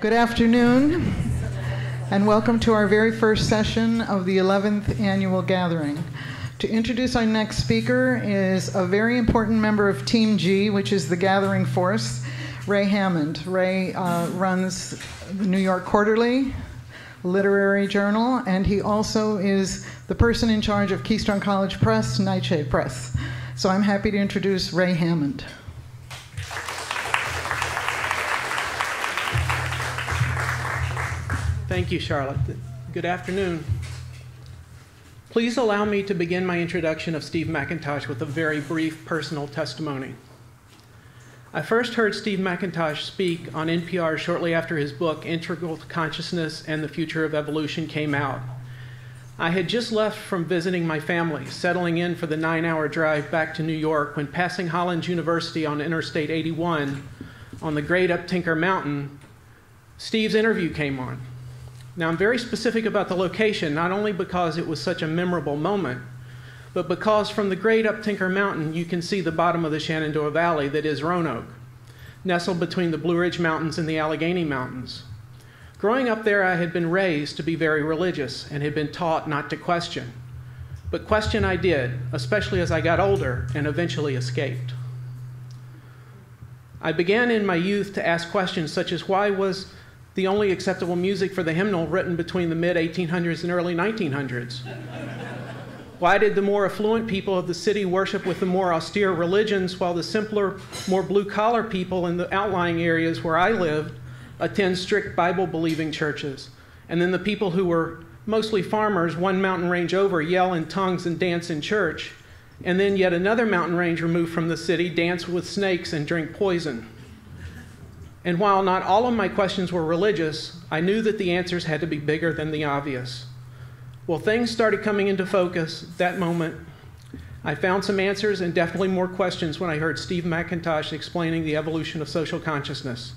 Good afternoon, and welcome to our very first session of the 11th annual gathering. To introduce our next speaker is a very important member of Team G, which is the gathering force, Ray Hammond. Ray uh, runs the New York Quarterly, literary journal, and he also is the person in charge of Keystone College Press, Nightshade Press. So I'm happy to introduce Ray Hammond. Thank you, Charlotte. Good afternoon. Please allow me to begin my introduction of Steve McIntosh with a very brief personal testimony. I first heard Steve McIntosh speak on NPR shortly after his book, Integral Consciousness and the Future of Evolution, came out. I had just left from visiting my family, settling in for the nine hour drive back to New York, when passing Hollins University on Interstate 81 on the grade up Tinker Mountain, Steve's interview came on. Now, I'm very specific about the location, not only because it was such a memorable moment, but because from the grade up Tinker Mountain, you can see the bottom of the Shenandoah Valley that is Roanoke, nestled between the Blue Ridge Mountains and the Allegheny Mountains. Growing up there, I had been raised to be very religious and had been taught not to question. But question I did, especially as I got older and eventually escaped. I began in my youth to ask questions such as why was the only acceptable music for the hymnal written between the mid 1800s and early 1900s? Why did the more affluent people of the city worship with the more austere religions while the simpler, more blue collar people in the outlying areas where I lived attend strict Bible believing churches? And then the people who were mostly farmers, one mountain range over, yell in tongues and dance in church. And then yet another mountain range removed from the city dance with snakes and drink poison. And while not all of my questions were religious, I knew that the answers had to be bigger than the obvious. Well, things started coming into focus that moment. I found some answers and definitely more questions when I heard Steve McIntosh explaining the evolution of social consciousness.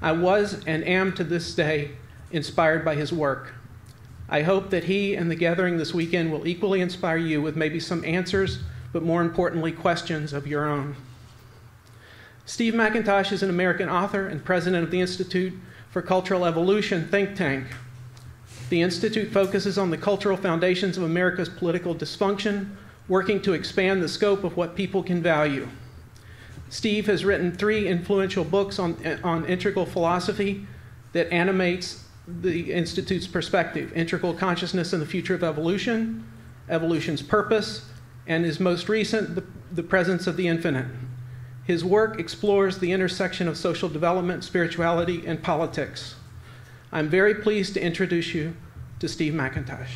I was and am to this day inspired by his work. I hope that he and the gathering this weekend will equally inspire you with maybe some answers, but more importantly, questions of your own. Steve McIntosh is an American author and president of the Institute for Cultural Evolution think tank. The Institute focuses on the cultural foundations of America's political dysfunction, working to expand the scope of what people can value. Steve has written three influential books on, on integral philosophy that animates the Institute's perspective Integral Consciousness and the Future of Evolution, Evolution's Purpose, and his most recent, The, the Presence of the Infinite. His work explores the intersection of social development, spirituality, and politics. I'm very pleased to introduce you to Steve McIntosh.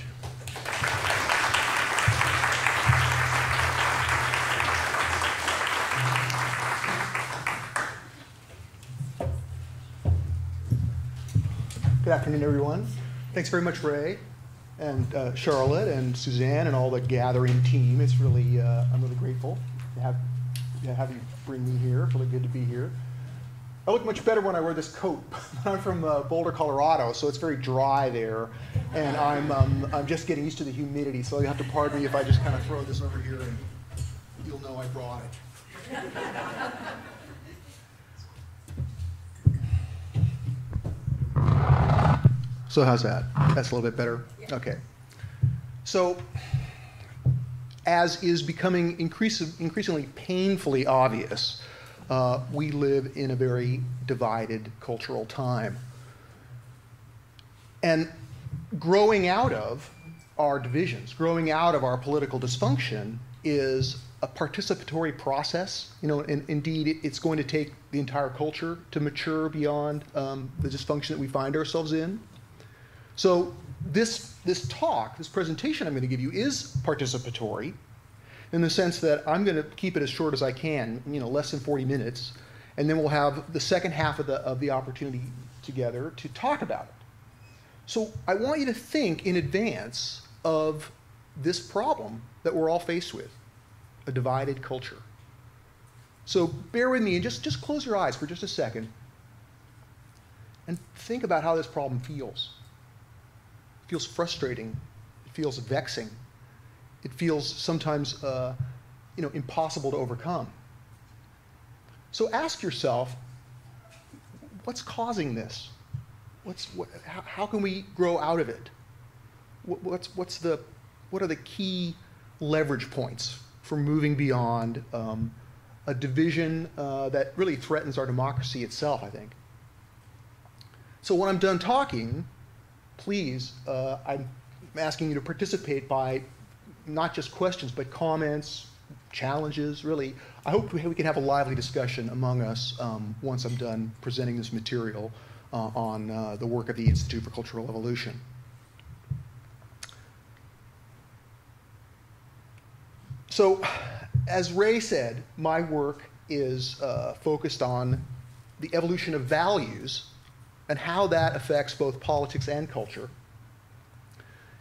Good afternoon, everyone. Thanks very much, Ray, and uh, Charlotte, and Suzanne, and all the gathering team. It's really, uh, I'm really grateful to have, to have you bring me here. Really good to be here. I look much better when I wear this coat. I'm from uh, Boulder, Colorado, so it's very dry there, and I'm, um, I'm just getting used to the humidity, so you have to pardon me if I just kind of throw this over here and you'll know I brought it. So how's that? That's a little bit better? Okay. So as is becoming increasingly painfully obvious, uh, we live in a very divided cultural time. And growing out of our divisions, growing out of our political dysfunction is a participatory process. You know, and indeed, it's going to take the entire culture to mature beyond um, the dysfunction that we find ourselves in. So this, this talk, this presentation I'm going to give you is participatory in the sense that I'm going to keep it as short as I can, you know, less than 40 minutes, and then we'll have the second half of the, of the opportunity together to talk about it. So I want you to think in advance of this problem that we're all faced with, a divided culture. So bear with me and just, just close your eyes for just a second and think about how this problem feels. It feels frustrating. It feels vexing. It feels sometimes uh, you know, impossible to overcome. So ask yourself, what's causing this? what's, what, how, how can we grow out of it? What, what's, what's the, what are the key leverage points for moving beyond um, a division uh, that really threatens our democracy itself, I think. So when I'm done talking, please, uh, I'm asking you to participate by not just questions, but comments, challenges, really. I hope we can have a lively discussion among us um, once I'm done presenting this material uh, on uh, the work of the Institute for Cultural Evolution. So, as Ray said, my work is uh, focused on the evolution of values and how that affects both politics and culture.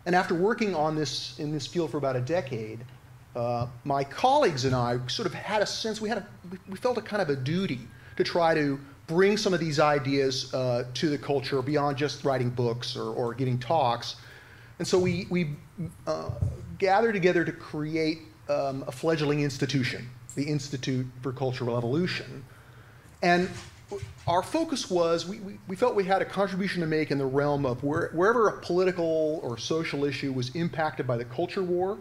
And after working on this in this field for about a decade, uh, my colleagues and I sort of had a sense we had a, we felt a kind of a duty to try to bring some of these ideas uh, to the culture beyond just writing books or, or giving talks. And so we, we uh, gathered together to create um, a fledgling institution, the Institute for Cultural Evolution. And our focus was we, we, we, felt we had a contribution to make in the realm of where, wherever a political or social issue was impacted by the culture war,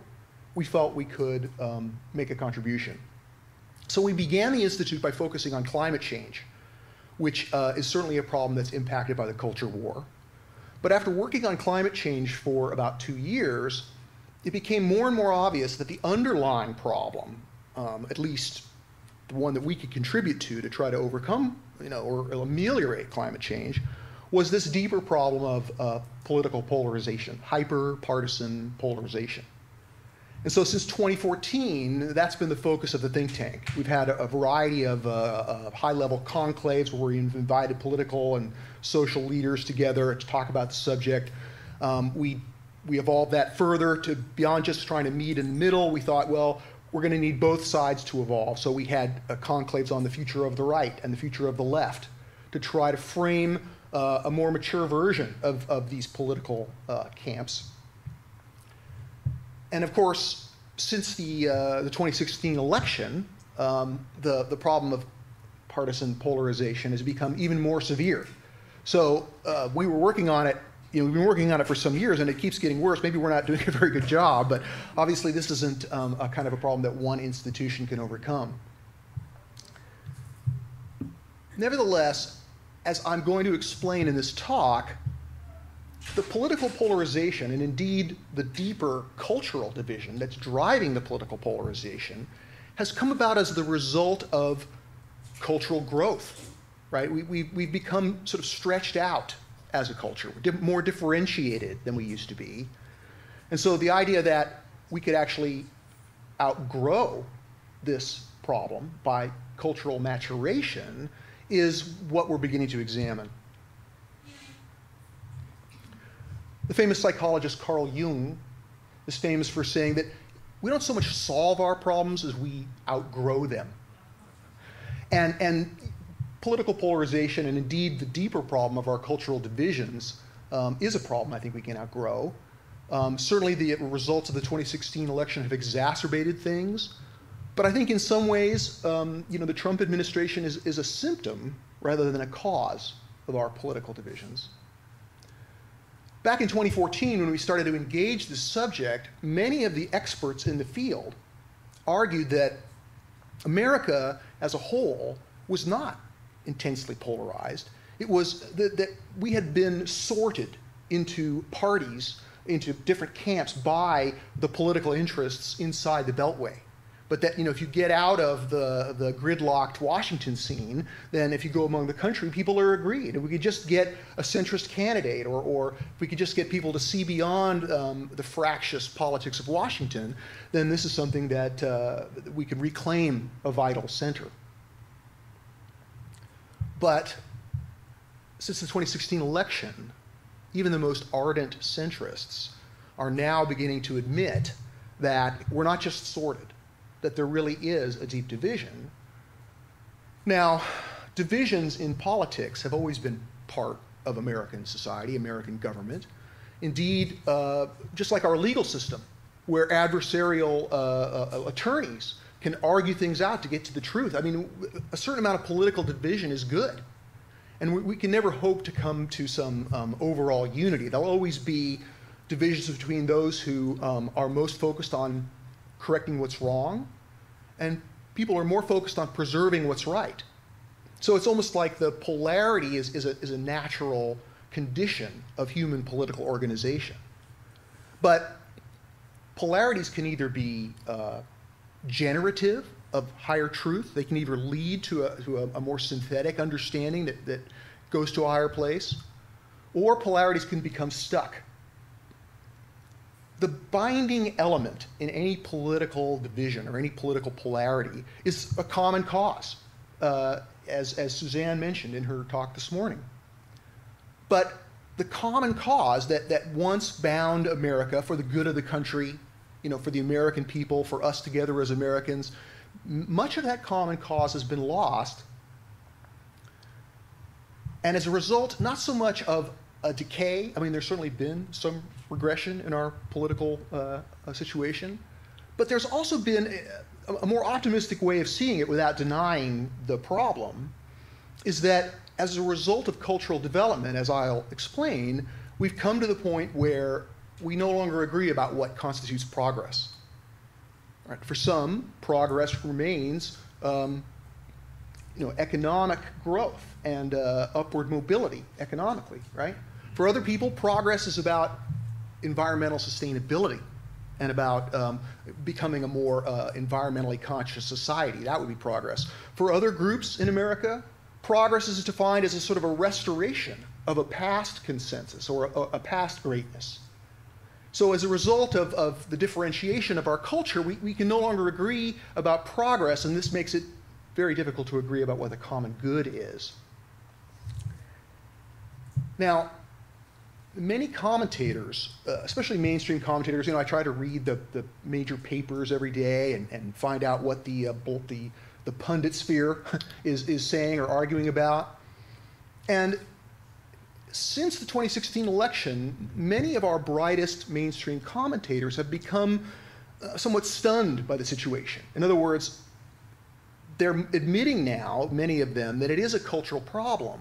we felt we could um, make a contribution. So we began the Institute by focusing on climate change, which uh, is certainly a problem that's impacted by the culture war. But after working on climate change for about two years, it became more and more obvious that the underlying problem, um, at least the one that we could contribute to to try to overcome, you know, or ameliorate climate change, was this deeper problem of uh, political polarization, hyper partisan polarization. And so since 2014, that's been the focus of the think tank. We've had a, a variety of, uh, of high-level conclaves where we've invited political and social leaders together to talk about the subject. Um, we we evolved that further to beyond just trying to meet in the middle. We thought, well, we're going to need both sides to evolve. So we had uh, conclaves on the future of the right and the future of the left to try to frame uh, a more mature version of, of these political uh, camps. And of course, since the, uh, the 2016 election, um, the, the problem of partisan polarization has become even more severe. So uh, we were working on it you know, we've been working on it for some years and it keeps getting worse. Maybe we're not doing a very good job, but obviously this isn't um, a kind of a problem that one institution can overcome. Nevertheless, as I'm going to explain in this talk, the political polarization and indeed the deeper cultural division that's driving the political polarization has come about as the result of cultural growth, right? We, we, we've become sort of stretched out as a culture. We're more differentiated than we used to be. And so the idea that we could actually outgrow this problem by cultural maturation is what we're beginning to examine. The famous psychologist Carl Jung is famous for saying that we don't so much solve our problems as we outgrow them. And, and political polarization and indeed the deeper problem of our cultural divisions um, is a problem I think we can outgrow. Um, certainly, the results of the 2016 election have exacerbated things, but I think in some ways, um, you know, the Trump administration is, is a symptom rather than a cause of our political divisions. Back in 2014, when we started to engage this subject, many of the experts in the field argued that America as a whole was not intensely polarized. It was that, that we had been sorted into parties, into different camps by the political interests inside the Beltway. But that, you know, if you get out of the, the gridlocked Washington scene, then if you go among the country, people are agreed. And we could just get a centrist candidate, or, or if we could just get people to see beyond um, the fractious politics of Washington, then this is something that uh, we could reclaim a vital center. But since the 2016 election, even the most ardent centrists are now beginning to admit that we're not just sorted, that there really is a deep division. Now, divisions in politics have always been part of American society, American government. Indeed, uh, just like our legal system, where adversarial uh, uh, attorneys can argue things out to get to the truth. I mean, a certain amount of political division is good. And we, we can never hope to come to some um, overall unity. There'll always be divisions between those who um, are most focused on correcting what's wrong, and people are more focused on preserving what's right. So it's almost like the polarity is, is, a, is a natural condition of human political organization. But polarities can either be uh, generative of higher truth, they can either lead to a, to a, a more synthetic understanding that, that goes to a higher place, or polarities can become stuck. The binding element in any political division or any political polarity is a common cause, uh, as, as Suzanne mentioned in her talk this morning. But the common cause that, that once bound America for the good of the country, you know, for the American people, for us together as Americans, much of that common cause has been lost. And as a result, not so much of a decay, I mean, there's certainly been some regression in our political uh, uh situation, but there's also been a, a more optimistic way of seeing it without denying the problem, is that as a result of cultural development, as I'll explain, we've come to the point where we no longer agree about what constitutes progress. Right? For some, progress remains um, you know, economic growth and uh, upward mobility economically, right? For other people, progress is about environmental sustainability and about um, becoming a more uh, environmentally conscious society. That would be progress. For other groups in America, progress is defined as a sort of a restoration of a past consensus or a, a past greatness. So as a result of, of the differentiation of our culture, we, we can no longer agree about progress, and this makes it very difficult to agree about what the common good is. Now, many commentators, uh, especially mainstream commentators, you know, I try to read the, the major papers every day and, and find out what the, uh, the, the pundit sphere is, is saying or arguing about. And since the 2016 election, many of our brightest mainstream commentators have become uh, somewhat stunned by the situation. In other words, they're admitting now, many of them, that it is a cultural problem.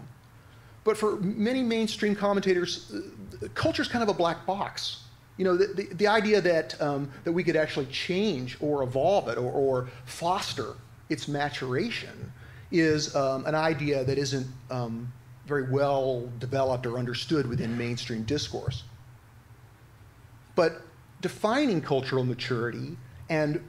But for many mainstream commentators, uh, culture is kind of a black box. You know, the, the, the idea that, um, that we could actually change or evolve it or, or foster its maturation is um, an idea that isn't um, very well developed or understood within mainstream discourse. But defining cultural maturity and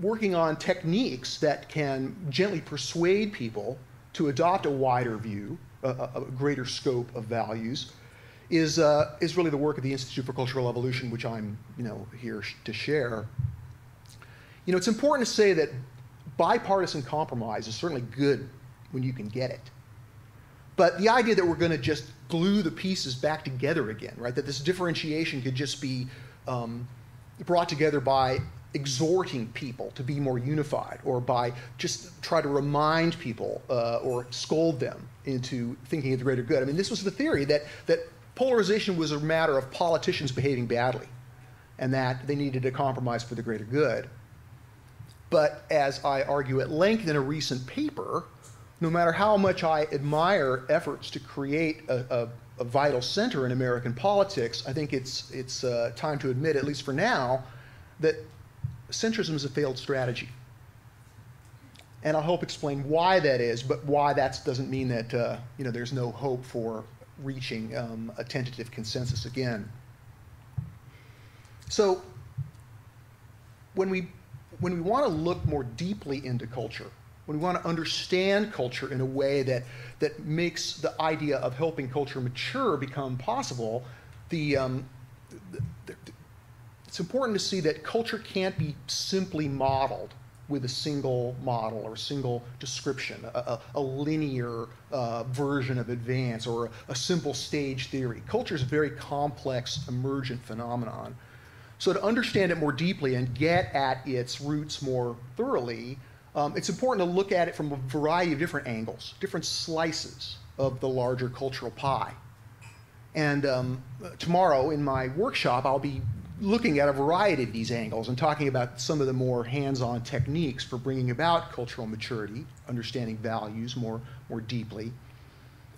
working on techniques that can gently persuade people to adopt a wider view, a, a greater scope of values, is, uh, is really the work of the Institute for Cultural Evolution, which I'm you know, here sh to share. You know, it's important to say that bipartisan compromise is certainly good when you can get it. But the idea that we're going to just glue the pieces back together again, right? That this differentiation could just be um, brought together by exhorting people to be more unified or by just try to remind people uh, or scold them into thinking of the greater good. I mean, this was the theory that, that polarization was a matter of politicians behaving badly and that they needed to compromise for the greater good. But as I argue at length in a recent paper, no matter how much I admire efforts to create a, a, a vital center in American politics, I think it's, it's uh, time to admit, at least for now, that centrism is a failed strategy. And I'll help explain why that is, but why that doesn't mean that uh, you know, there's no hope for reaching um, a tentative consensus again. So when we, when we want to look more deeply into culture, when we want to understand culture in a way that, that makes the idea of helping culture mature become possible, the, um, the, the, it's important to see that culture can't be simply modeled with a single model or a single description, a, a, a linear uh, version of advance or a, a simple stage theory. Culture is a very complex, emergent phenomenon. So to understand it more deeply and get at its roots more thoroughly, um, it's important to look at it from a variety of different angles, different slices of the larger cultural pie. And um, tomorrow in my workshop, I'll be looking at a variety of these angles and talking about some of the more hands-on techniques for bringing about cultural maturity, understanding values more, more deeply.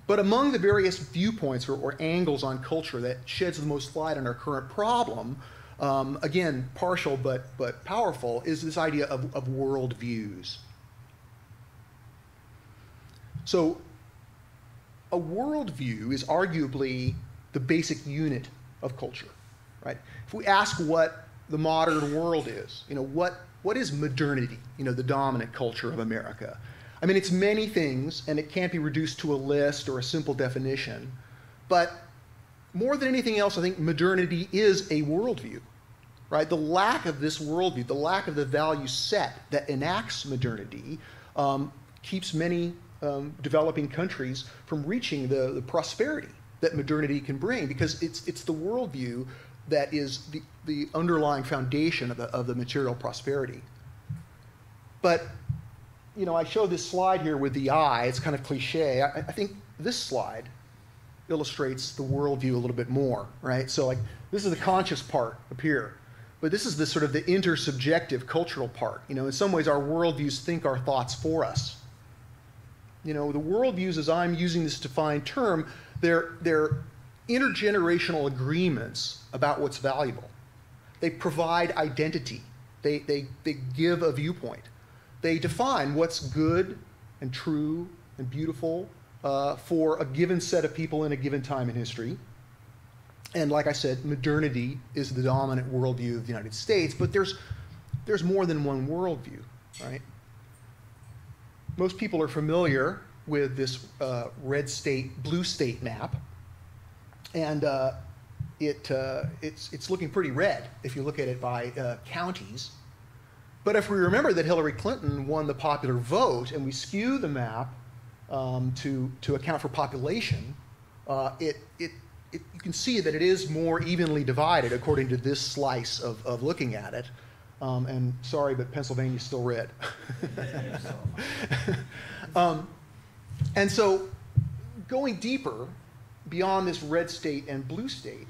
But among the various viewpoints or, or, angles on culture that sheds the most light on our current problem, um, again, partial but, but powerful, is this idea of, of worldviews. So, a worldview is arguably the basic unit of culture, right? If we ask what the modern world is, you know, what, what is modernity, you know, the dominant culture of America? I mean, it's many things, and it can't be reduced to a list or a simple definition. But more than anything else, I think modernity is a worldview, right? The lack of this worldview, the lack of the value set that enacts modernity, um, keeps many um, developing countries from reaching the, the prosperity that modernity can bring because it's, it's the worldview that is the, the underlying foundation of the, of the material prosperity. But you know, I show this slide here with the eye. It's kind of cliche. I, I think this slide illustrates the worldview a little bit more, right? So, like, this is the conscious part up here, but this is the sort of the intersubjective cultural part. You know, in some ways, our worldviews think our thoughts for us. You know, the worldviews, as I'm using this defined term, they're, they're intergenerational agreements about what's valuable. They provide identity. They, they, they give a viewpoint they define what's good and true and beautiful uh, for a given set of people in a given time in history. And like I said, modernity is the dominant worldview of the United States, but there's, there's more than one worldview, right? Most people are familiar with this uh, red state, blue state map. And uh, it, uh, it's, it's looking pretty red if you look at it by uh, counties. But if we remember that Hillary Clinton won the popular vote and we skew the map um, to, to account for population, uh, it, it, it, you can see that it is more evenly divided according to this slice of, of looking at it. Um, and sorry, but Pennsylvania's still red. um, and so going deeper beyond this red state and blue state,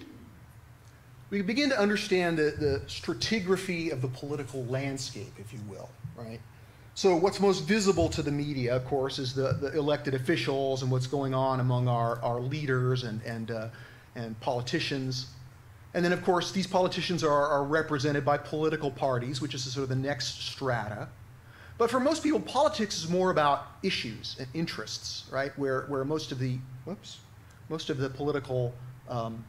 we begin to understand the, the stratigraphy of the political landscape, if you will, right? So what's most visible to the media, of course, is the, the elected officials and what's going on among our, our leaders and, and, uh, and politicians. And then, of course, these politicians are, are represented by political parties, which is sort of the next strata. But for most people, politics is more about issues and interests, right? Where, where most of the, whoops, most of the political um,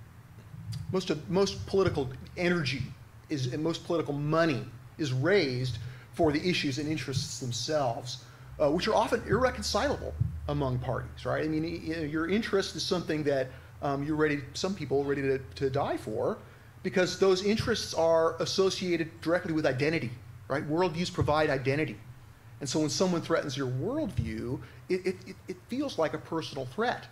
most of most political energy is and most political money is raised for the issues and interests themselves, uh, which are often irreconcilable among parties, right? I mean, your interest is something that um, you're ready, some people are ready to, to die for, because those interests are associated directly with identity, right? Worldviews provide identity. And so when someone threatens your worldview, it, it, it feels like a personal threat.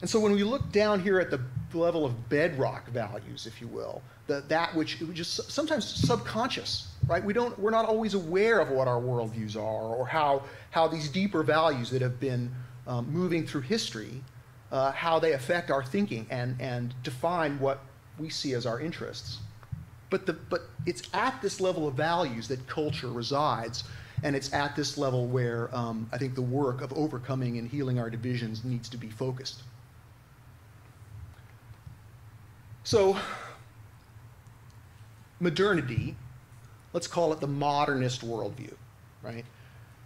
And so when we look down here at the level of bedrock values, if you will, the, that which is just sometimes subconscious, right? We don't, we're not always aware of what our worldviews are or how, how these deeper values that have been um, moving through history, uh, how they affect our thinking and, and define what we see as our interests. But, the, but it's at this level of values that culture resides, and it's at this level where um, I think the work of overcoming and healing our divisions needs to be focused. So, modernity, let's call it the modernist worldview, right?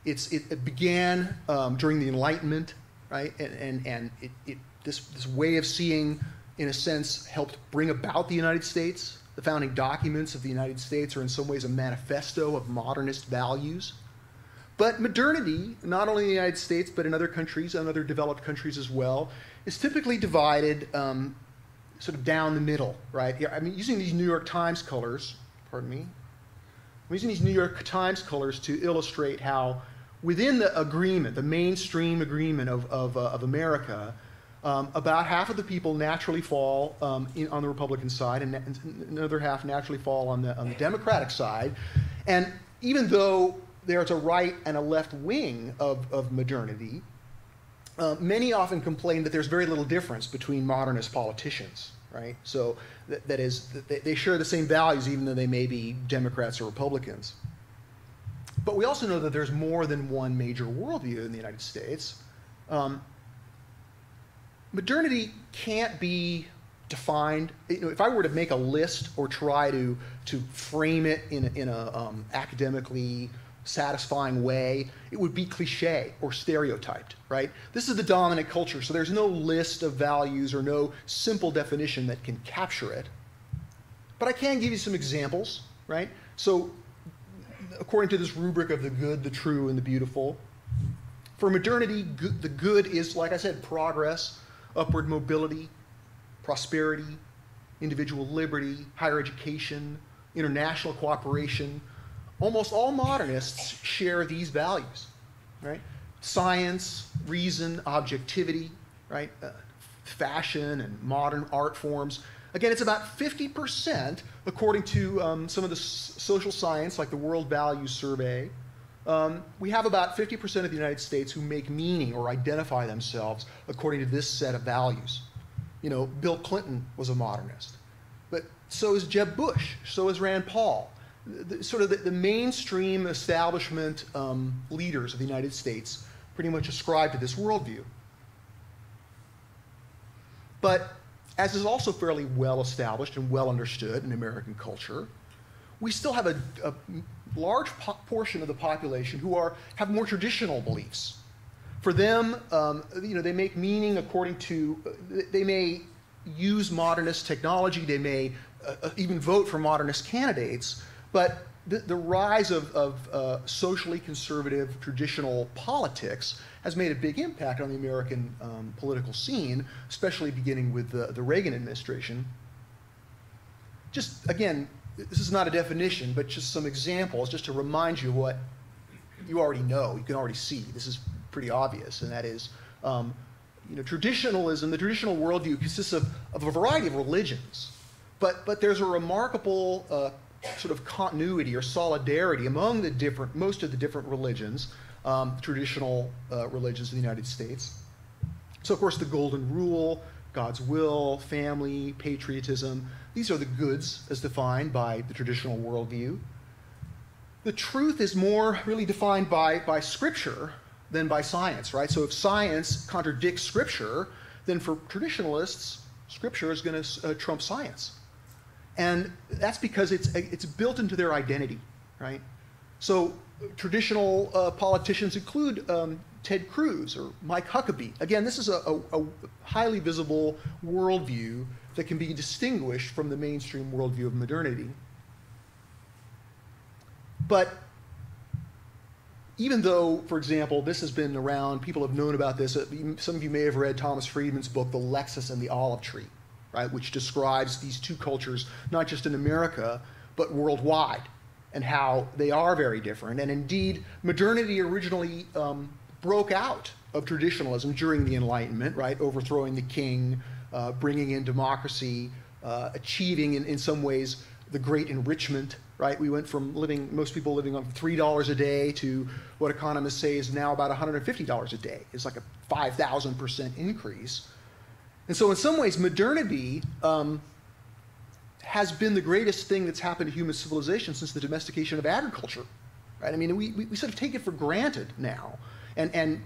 It's, it, it began um, during the Enlightenment, right? And, and, and it, it, this, this way of seeing, in a sense, helped bring about the United States. The founding documents of the United States are in some ways a manifesto of modernist values. But modernity, not only in the United States, but in other countries and other developed countries as well, is typically divided um, sort of down the middle, right? I mean, using these New York Times colors, pardon me, I'm using these New York Times colors to illustrate how within the agreement, the mainstream agreement of, of, uh, of America, um, about half of the people naturally fall um, in, on the Republican side, and, and another half naturally fall on the, on the Democratic side. And even though there's a right and a left wing of, of modernity, uh, many often complain that there's very little difference between modernist politicians, right? So that, that is, they, they share the same values even though they may be Democrats or Republicans. But we also know that there's more than one major worldview in the United States. Um, modernity can't be defined. You know, if I were to make a list or try to to frame it in in a um, academically satisfying way, it would be cliche or stereotyped, right? This is the dominant culture, so there's no list of values or no simple definition that can capture it. But I can give you some examples, right? So, according to this rubric of the good, the true, and the beautiful, for modernity, good, the good is, like I said, progress, upward mobility, prosperity, individual liberty, higher education, international cooperation. Almost all modernists share these values, right? Science, reason, objectivity, right? Uh, fashion and modern art forms. Again, it's about 50%, according to um, some of the social science, like the World Values Survey. Um, we have about 50% of the United States who make meaning or identify themselves according to this set of values. You know, Bill Clinton was a modernist, but so is Jeb Bush, so is Rand Paul. The, sort of the, the mainstream establishment um, leaders of the United States pretty much ascribe to this worldview. But as is also fairly well established and well understood in American culture, we still have a, a large po- portion of the population who are, have more traditional beliefs. For them, um, you know, they make meaning according to, uh, they may use modernist technology, they may uh, uh, even vote for modernist candidates, but the, the rise of, of uh, socially conservative traditional politics has made a big impact on the American um, political scene, especially beginning with the, the Reagan administration. Just again, this is not a definition, but just some examples, just to remind you what you already know, you can already see. This is pretty obvious, and that is, um, you know, traditionalism, the traditional worldview consists of, of a variety of religions, but, but there's a remarkable uh, sort of continuity or solidarity among the different, most of the different religions, um, traditional uh, religions in the United States. So, of course, the Golden Rule, God's will, family, patriotism, these are the goods as defined by the traditional worldview. The truth is more really defined by, by Scripture than by science, right? So if science contradicts Scripture, then for traditionalists, Scripture is going to uh, trump science. And that's because it's, it's built into their identity, right? So traditional uh, politicians include um, Ted Cruz or Mike Huckabee. Again, this is a, a, a, highly visible worldview that can be distinguished from the mainstream worldview of modernity. But even though, for example, this has been around, people have known about this. Uh, some of you may have read Thomas Friedman's book, The Lexus and the Olive Tree, right, which describes these two cultures, not just in America, but worldwide, and how they are very different. And indeed, modernity originally um, broke out of traditionalism during the Enlightenment, right, overthrowing the king, uh, bringing in democracy, uh, achieving, in, in some ways, the great enrichment right? We went from living, most people living on $3 a day to what economists say is now about $150 a day. It's like a 5,000% increase. And so, in some ways, modernity um, has been the greatest thing that's happened to human civilization since the domestication of agriculture, right? I mean, we, we, we sort of take it for granted now and, and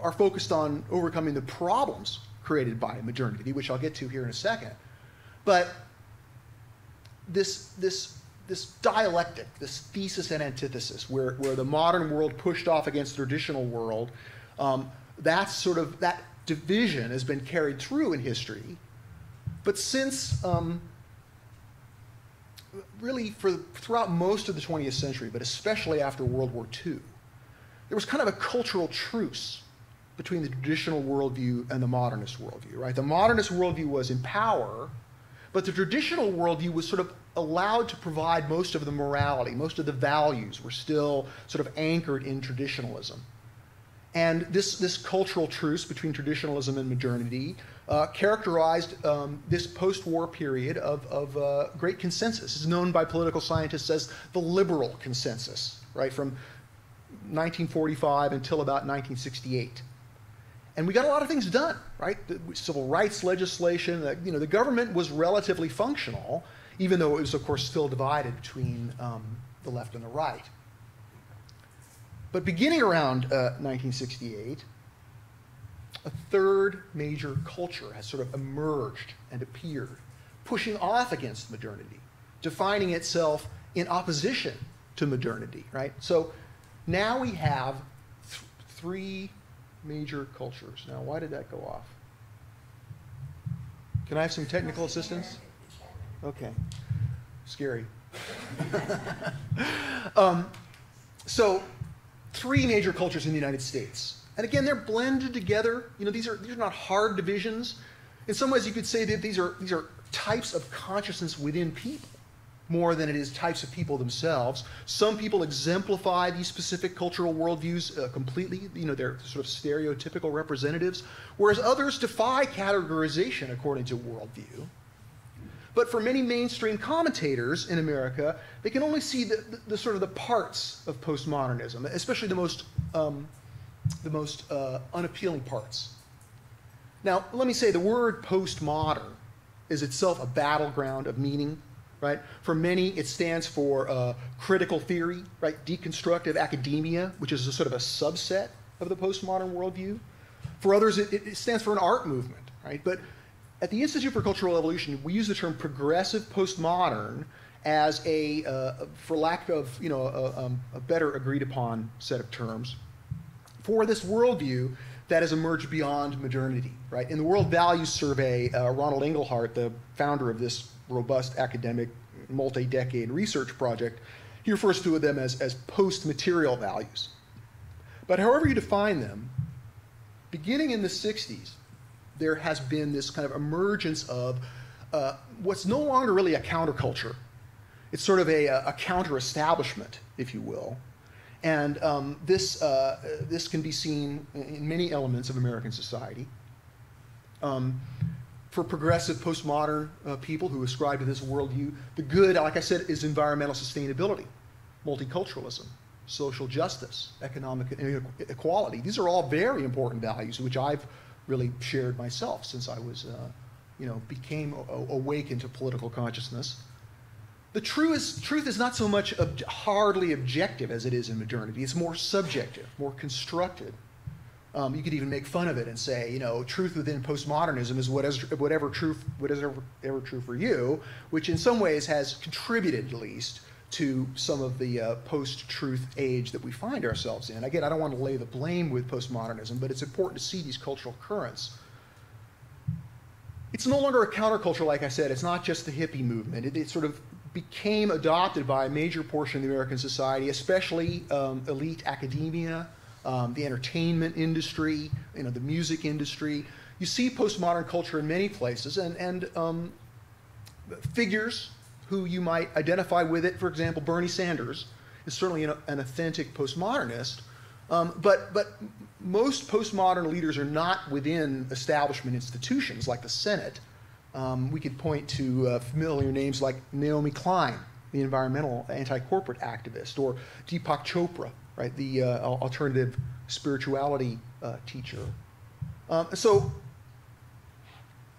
are focused on overcoming the problems created by modernity, which I'll get to here in a second. But this, this this dialectic, this thesis and antithesis, where, where the modern world pushed off against the traditional world, um, that's sort of that division has been carried through in history. But since um, really for throughout most of the 20th century, but especially after World War II, there was kind of a cultural truce between the traditional worldview and the modernist worldview, right? The modernist worldview was in power, but the traditional worldview was sort of allowed to provide most of the morality, most of the values were still sort of anchored in traditionalism. And this, this cultural truce between traditionalism and modernity uh, characterized um, this post war period of, of uh, great consensus. It's known by political scientists as the liberal consensus, right, from 1945 until about 1968. And we got a lot of things done, right? The civil rights legislation, the, you know, the government was relatively functional, even though it was, of course, still divided between um, the left and the right. But beginning around uh, 1968, a third major culture has sort of emerged and appeared, pushing off against modernity, defining itself in opposition to modernity, right? So now we have th- three major cultures. Now, why did that go off? Can I have some technical assistance? Okay. Scary. um, so, three major cultures in the United States. And again, they're blended together. You know, these are, these are not hard divisions. In some ways, you could say that these are, these are types of consciousness within people more than it is types of people themselves. Some people exemplify these specific cultural worldviews uh, completely. You know, they're sort of stereotypical representatives, whereas others defy categorization according to worldview. But for many mainstream commentators in America, they can only see the, the, the sort of the parts of postmodernism, especially the most, um, the most uh, unappealing parts. Now, let me say the word postmodern is itself a battleground of meaning right? For many, it stands for uh, critical theory, right? Deconstructive academia, which is a sort of a subset of the postmodern worldview. For others, it, it stands for an art movement, right? But at the Institute for Cultural Evolution, we use the term progressive postmodern as a, uh, for lack of you know, a, um, a better agreed upon set of terms, for this worldview that has emerged beyond modernity, right? In the World Values Survey, uh, Ronald Inglehart, the founder of this robust academic multi-decade research project, he refers to them as, as post-material values. But however you define them, beginning in the 60s, there has been this kind of emergence of uh, what's no longer really a counterculture. It's sort of a, a counter-establishment, if you will. And um, this, uh, this can be seen in many elements of American society. Um, for progressive postmodern uh, people who ascribe to this worldview, the good, like I said, is environmental sustainability, multiculturalism, social justice, economic equality. These are all very important values, which I've really shared myself since I was, uh, you know, became awakened to political consciousness. The truth is, truth is not so much ob- hardly objective as it is in modernity. It's more subjective, more constructed, um, you could even make fun of it and say, you know, truth within postmodernism is whatever, whatever truth, whatever ever true for you, which in some ways has contributed at least to some of the uh, post-truth age that we find ourselves in. Again, I don't want to lay the blame with postmodernism, but it's important to see these cultural currents. It's no longer a counterculture, like I said. It's not just the hippie movement. It, it sort of became adopted by a major portion of the American society, especially um, elite academia, um, the entertainment industry, you know, the music industry. You see postmodern culture in many places, and, and um, figures who you might identify with it. For example, Bernie Sanders is certainly an, an authentic postmodernist, um, but, but most postmodern leaders are not within establishment institutions like the Senate. Um, we could point to uh, familiar names like Naomi Klein, the environmental anti-corporate activist, or Deepak Chopra, right? The uh, alternative spirituality uh, teacher. Um, so,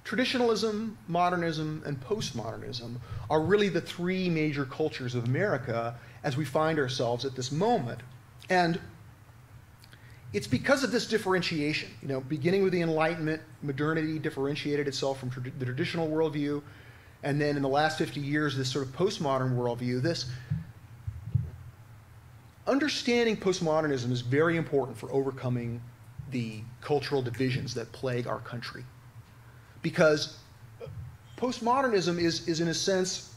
traditionalism, modernism, and postmodernism are really the three major cultures of America as we find ourselves at this moment. And it's because of this differentiation. You know, beginning with the Enlightenment, modernity differentiated itself from the traditional worldview, and then in the last 50 years, this sort of postmodern worldview. This understanding postmodernism is very important for overcoming the cultural divisions that plague our country. Because postmodernism is, is in a sense,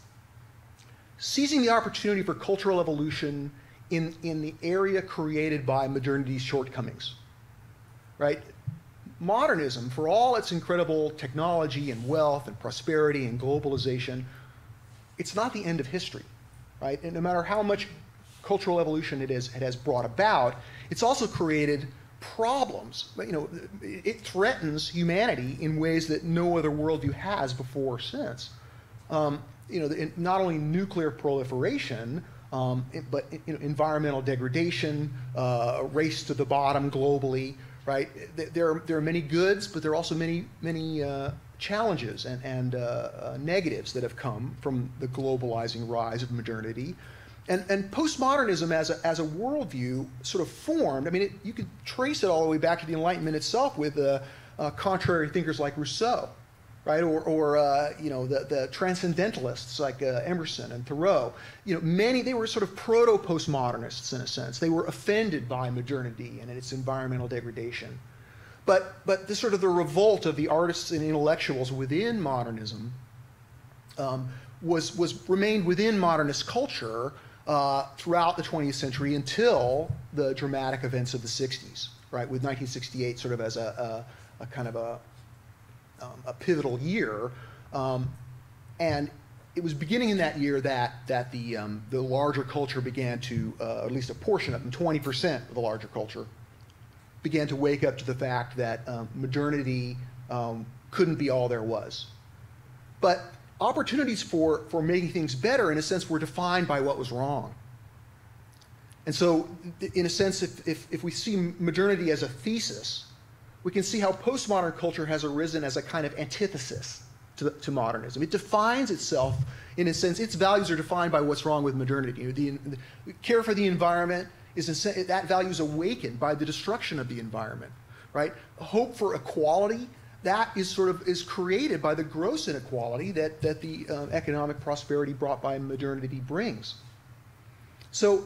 seizing the opportunity for cultural evolution in, in the area created by modernity's shortcomings. Right? Modernism, for all its incredible technology and wealth and prosperity and globalization, it's not the end of history. Right? And no matter how much cultural evolution it, is, it has brought about, it's also created problems. You know, it threatens humanity in ways that no other worldview has before or since. Um, you know, not only nuclear proliferation, um, but you know, environmental degradation, uh, race to the bottom globally, right? There are, there are many goods, but there are also many, many uh, challenges and, and uh, uh negatives that have come from the globalizing rise of modernity. And, and postmodernism as a, as a worldview sort of formed, I mean, it, you could trace it all the way back to the Enlightenment itself with uh, uh, contrary thinkers like Rousseau, right? Or, or uh, you know, the, the transcendentalists like uh, Emerson and Thoreau. You know, many, they were sort of proto-postmodernists in a sense. They were offended by modernity and its environmental degradation. But, but the sort of the revolt of the artists and intellectuals within modernism um, was, was remained within modernist culture uh, throughout the 20th century until the dramatic events of the 60s, right? With 1968 sort of as a, a, a kind of a, um, a pivotal year. Um, and it was beginning in that year that, that the, um, the larger culture began to, uh, at least a portion of them, 20% of the larger culture, began to wake up to the fact that um, modernity um, couldn't be all there was. But opportunities for, for making things better, in a sense, were defined by what was wrong. And so, in a sense, if, if, if we see modernity as a thesis, we can see how postmodern culture has arisen as a kind of antithesis to, to modernism. It defines itself, in a sense, its values are defined by what's wrong with modernity. You know, the, the, care for the environment is that value is awakened by the destruction of the environment, right? Hope for equality that is sort of is created by the gross inequality that, that the uh, economic prosperity brought by modernity brings. So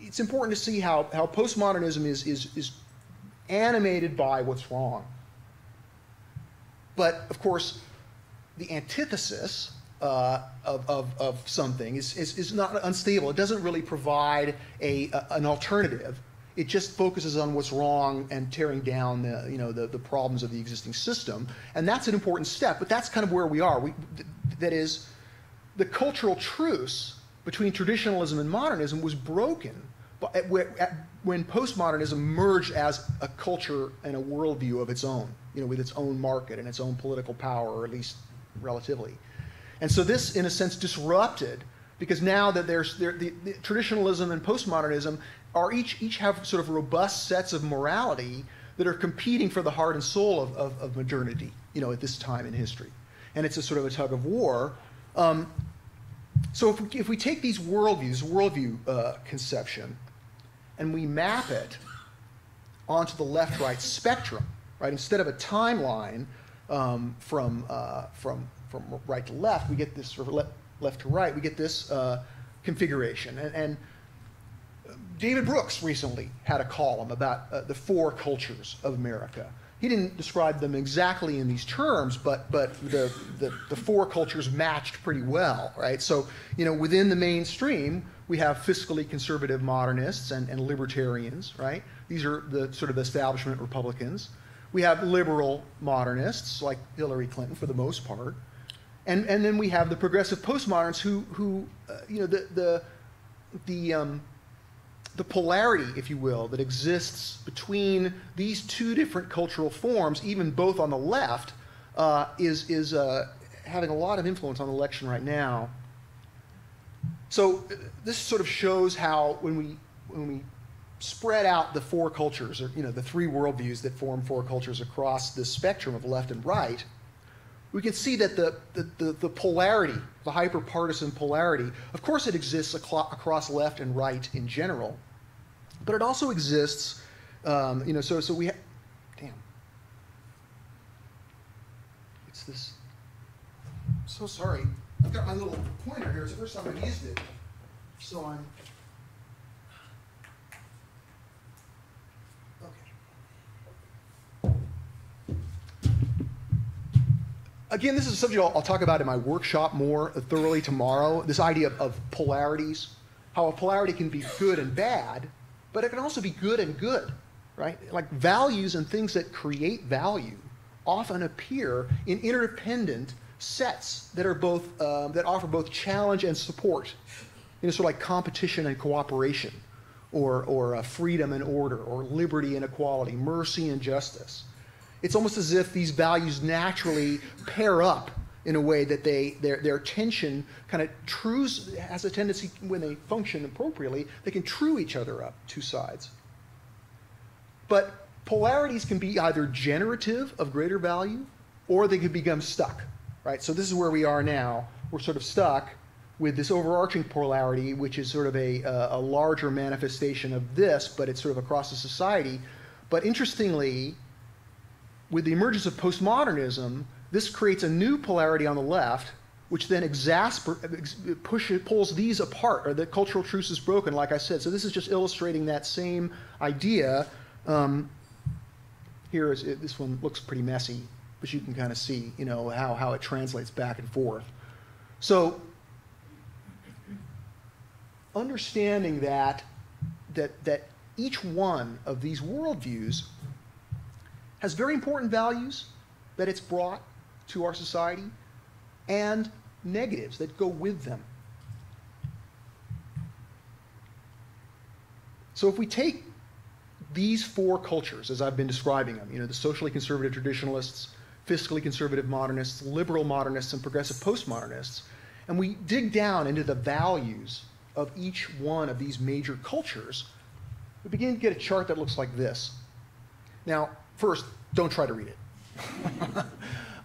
it's important to see how, how postmodernism is, is, is animated by what's wrong. But of course, the antithesis uh, of, of, of something is, is, is not unstable. It doesn't really provide a, a, an alternative it just focuses on what's wrong and tearing down the, you know, the, the problems of the existing system. And that's an important step, but that's kind of where we are. We, that is, the cultural truce between traditionalism and modernism was broken when postmodernism merged as a culture and a worldview of its own, you know, with its own market and its own political power, or at least relatively. And so this, in a sense, disrupted because now that there's there, the, the, traditionalism and postmodernism are each each have sort of robust sets of morality that are competing for the heart and soul of, of, of modernity, you know, at this time in history. And it's a sort of a tug of war. Um, so if we, if we take these worldviews, worldview uh, conception, and we map it onto the left-right spectrum, right? Instead of a timeline um, from, uh, from, from right to left, we get this sort of le left to right, we get this uh, configuration. And, and David Brooks recently had a column about uh, the four cultures of America. He didn't describe them exactly in these terms, but, but the, the, the, four cultures matched pretty well, right? So, you know, within the mainstream, we have fiscally conservative modernists and, and libertarians, right? These are the sort of establishment Republicans. We have liberal modernists, like Hillary Clinton for the most part. And, and then we have the progressive postmoderns who, who uh, you know, the, the, the, um, the polarity, if you will, that exists between these two different cultural forms, even both on the left, uh, is, is uh, having a lot of influence on the election right now. So uh, this sort of shows how when we, when we spread out the four cultures, or you know, the three worldviews that form four cultures across the spectrum of left and right, we can see that the, the, the, the polarity, the hyper-partisan polarity, of course it exists across left and right in general, but it also exists, um, you know, so, so we, damn. It's this, I'm so sorry. I've got my little pointer here. It's the first time I've used it. So I'm, again, this is a subject I'll, I'll, talk about in my workshop more thoroughly tomorrow. This idea of, of, polarities, how a polarity can be good and bad, but it can also be good and good, right? Like values and things that create value often appear in interdependent sets that are both um, that offer both challenge and support. You know, sort of like competition and cooperation, or or uh, freedom and order, or liberty and equality, mercy and justice it's almost as if these values naturally pair up in a way that they their, their tension kind of trues has a tendency when they function appropriately they can true each other up two sides. But polarities can be either generative of greater value or they can become stuck right? So this is where we are now. We're sort of stuck with this overarching polarity, which is sort of a, a larger manifestation of this, but it's sort of across the society. But interestingly, with the emergence of postmodernism, this creates a new polarity on the left, which then exasper- pushes, pulls these apart, or the cultural truce is broken, like I said. So this is just illustrating that same idea. Um, here is it, this one looks pretty messy, but you can kind of see, you know, how, how it translates back and forth. So understanding that, that, that each one of these worldviews has very important values that it's brought to our society and negatives that go with them. So if we take these four cultures, as I've been describing them, you know, the socially conservative traditionalists, fiscally conservative modernists, liberal modernists, and progressive postmodernists, and we dig down into the values of each one of these major cultures, we begin to get a chart that looks like this. Now, first, don't try to read it.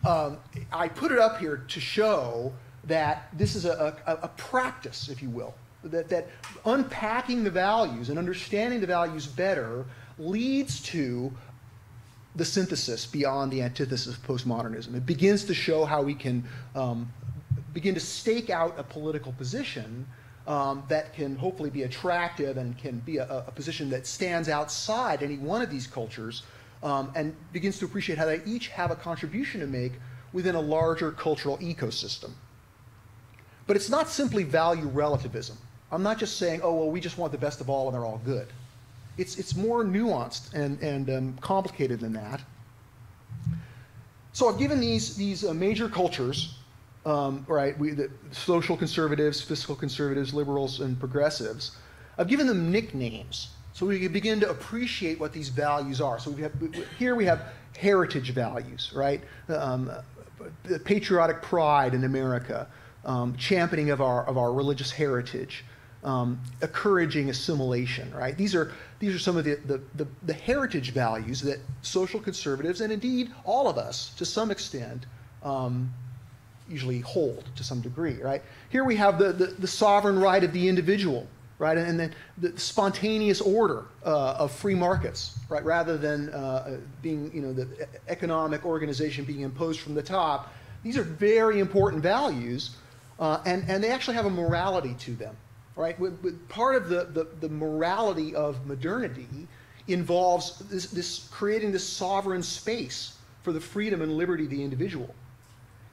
um, I put it up here to show that this is a, a, a practice, if you will, that, that unpacking the values and understanding the values better leads to the synthesis beyond the antithesis of postmodernism. It begins to show how we can um, begin to stake out a political position um, that can hopefully be attractive and can be a, a, position that stands outside any one of these cultures um, and begins to appreciate how they each have a contribution to make within a larger cultural ecosystem. But it's not simply value relativism. I'm not just saying, oh, well, we just want the best of all and they're all good. It's, it's more nuanced and, and um, complicated than that. So I've given these, these uh, major cultures um, right, we, the social conservatives, fiscal conservatives, liberals, and progressives. I've given them nicknames so we can begin to appreciate what these values are. So we have, here we have heritage values, right? Um, patriotic pride in America, um, championing of our, of our religious heritage, um, encouraging assimilation, right? These are, these are some of the, the, the, the, heritage values that social conservatives, and indeed all of us to some extent, um, usually hold to some degree, right? Here we have the, the, the sovereign right of the individual, right? And, then the spontaneous order uh, of free markets, right? Rather than uh, being, you know, the economic organization being imposed from the top. These are very important values, uh, and, and they actually have a morality to them, right? With, with part of the, the, the morality of modernity involves this, this creating this sovereign space for the freedom and liberty of the individual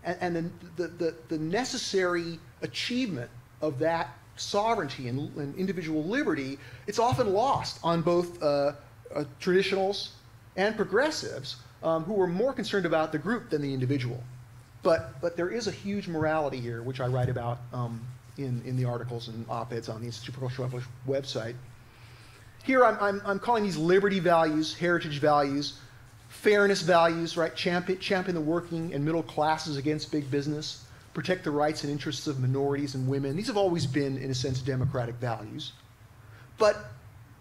and, and the, the, the, necessary achievement of that sovereignty and, and, individual liberty, it's often lost on both uh, uh, traditionals and progressives um, who are more concerned about the group than the individual. But, but there is a huge morality here, which I write about um, in, in the articles and op-eds on the Institute for Cultural website. Here I'm, I'm, I'm calling these liberty values, heritage values, fairness values, right? Champion, champion the working and middle classes against big business, protect the rights and interests of minorities and women. These have always been, in a sense, democratic values. But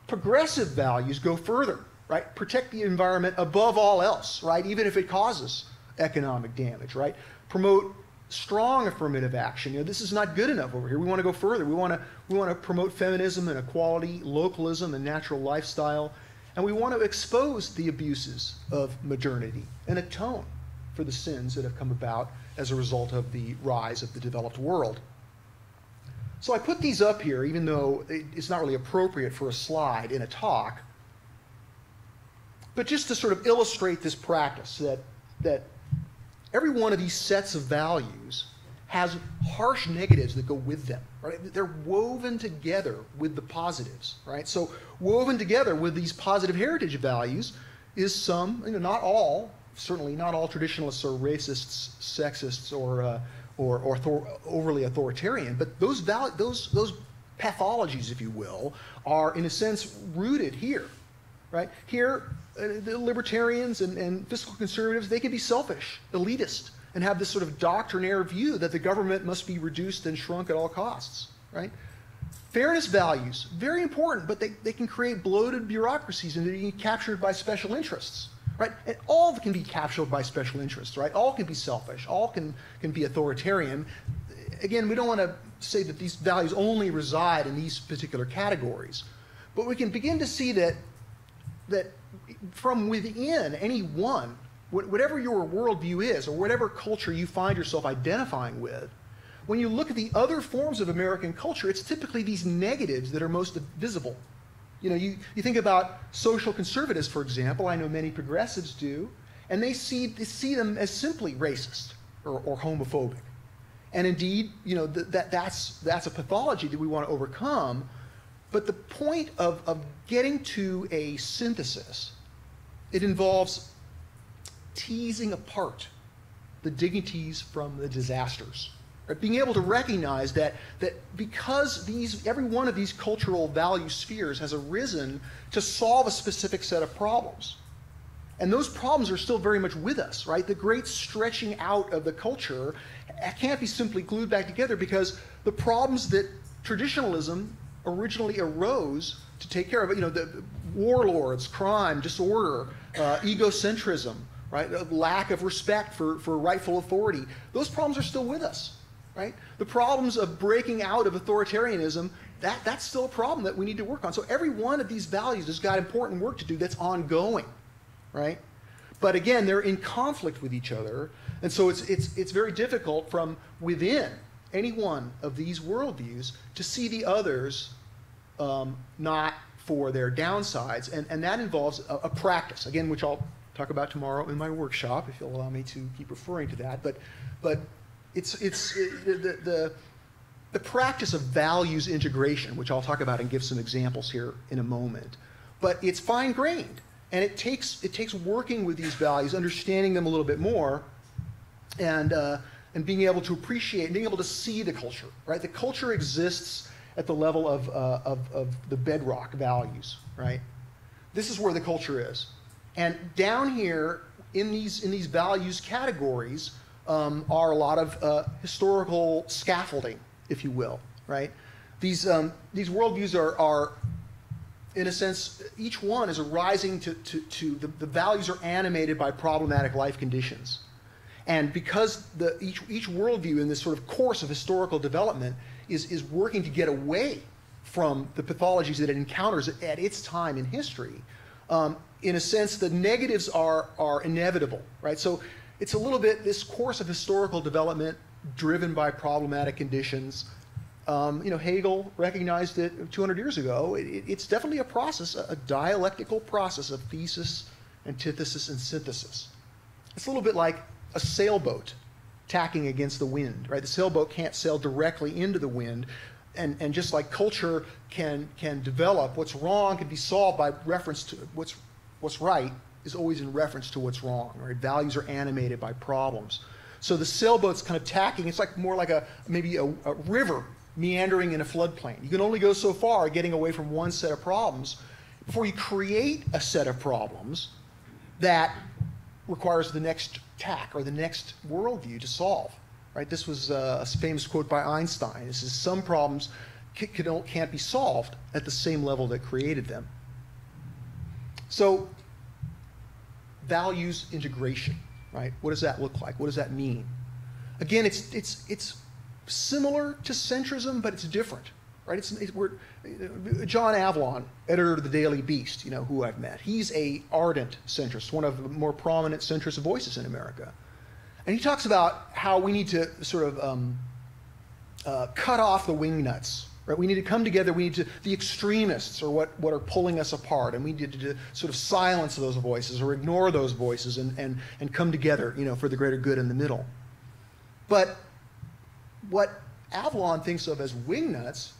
progressive values go further, right? Protect the environment above all else, right? Even if it causes economic damage, right? Promote strong affirmative action. You know, this is not good enough over here. We want to go further. We want to we want to promote feminism and equality, localism and natural lifestyle, and we want to expose the abuses of modernity and atone for the sins that have come about as a result of the rise of the developed world. So I put these up here, even though it's not really appropriate for a slide in a talk, but just to sort of illustrate this practice that, that every one of these sets of values has harsh negatives that go with them. Right? They're woven together with the positives, right? So woven together with these positive heritage values is some, you know, not all, certainly not all traditionalists are racists, sexists, or uh, or, or author- overly authoritarian, but those those those pathologies, if you will, are in a sense rooted here, right? Here, uh, the libertarians and, and fiscal conservatives they can be selfish, elitist, and have this sort of doctrinaire view that the government must be reduced and shrunk at all costs, right? Fairness values, very important, but they, they can create bloated bureaucracies and they can be captured by special interests, right? And all can be captured by special interests, right? All can be selfish, all can, can be authoritarian, again, we don't want to say that these values only reside in these particular categories, but we can begin to see that, that from within any one, whatever your worldview is, or whatever culture you find yourself identifying with, when you look at the other forms of American culture, it's typically these negatives that are most visible. You know, you, you think about social conservatives, for example, I know many progressives do, and they see, they see them as simply racist or, or homophobic. And indeed, you know, th- that, that's, that's a pathology that we want to overcome. But the point of, of getting to a synthesis, it involves teasing apart the dignities from the disasters. Right? Being able to recognize that, that because these, every one of these cultural value spheres has arisen to solve a specific set of problems. And those problems are still very much with us, right? The great stretching out of the culture can't be simply glued back together because the problems that traditionalism originally arose to take care of, you know, the warlords, crime, disorder, uh, egocentrism, right? Lack of respect for, for rightful authority. Those problems are still with us, right? The problems of breaking out of authoritarianism, that, that's still a problem that we need to work on. So every one of these values has got important work to do that's ongoing right? But again, they're in conflict with each other, and so it's, it's, it's very difficult from within any one of these worldviews to see the others um, not for their downsides, and, and that involves a, a, practice, again, which I'll talk about tomorrow in my workshop, if you'll allow me to keep referring to that. But, but it's, it's it, the, the, the practice of values integration, which I'll talk about and give some examples here in a moment, but it's fine grained. And it takes, it takes working with these values, understanding them a little bit more, and, uh, and being able to appreciate, and being able to see the culture, right? The culture exists at the level of, uh, of, of the bedrock values, right? This is where the culture is. And down here, in these, in these values categories, um, are a lot of uh, historical scaffolding, if you will, right? These, um, these worldviews are, are in a sense, each one is arising to, to, to the, the values are animated by problematic life conditions. And because the, each, each worldview in this sort of course of historical development is, is working to get away from the pathologies that it encounters at its time in history, um, in a sense, the negatives are, are inevitable, right? So it's a little bit this course of historical development driven by problematic conditions um, you know, Hegel recognized it 200 years ago. It, it's definitely a process, a, a dialectical process of thesis, antithesis, and synthesis. It's a little bit like a sailboat tacking against the wind, right? The sailboat can't sail directly into the wind. And, and just like culture can, can develop, what's wrong can be solved by reference to what's, what's right is always in reference to what's wrong, right? Values are animated by problems. So the sailboat's kind of tacking. It's like more like a maybe a, a river meandering in a floodplain. You can only go so far getting away from one set of problems before you create a set of problems that requires the next tack or the next worldview to solve. Right? This was uh, a famous quote by Einstein. This is some problems can't be solved at the same level that created them. So, values integration, right? What does that look like? What does that mean? Again, it's, it's, it's similar to centrism, but it's different, right? It's, it's we're, John Avlon, editor of the Daily Beast, you know, who I've met. He's a ardent centrist, one of the more prominent centrist voices in America. And he talks about how we need to sort of um, uh, cut off the wingnuts, right? We need to come together. We need to, the extremists are what, what are pulling us apart, and we need to, to sort of silence those voices or ignore those voices and, and, and come together, you know, for the greater good in the middle. But what Avlon thinks of as wingnuts,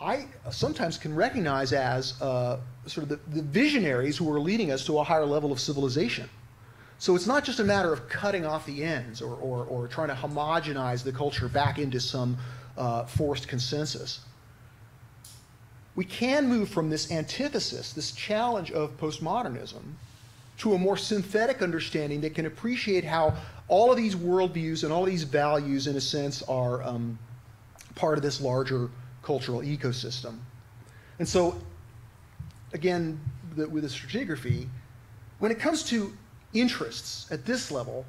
I sometimes can recognize as uh, sort of the, the, visionaries who are leading us to a higher level of civilization. So it's not just a matter of cutting off the ends or, or, or trying to homogenize the culture back into some uh, forced consensus. We can move from this antithesis, this challenge of postmodernism, to a more synthetic understanding that can appreciate how all of these worldviews and all these values, in a sense, are um, part of this larger cultural ecosystem. And so, again, the, with the stratigraphy, when it comes to interests at this level,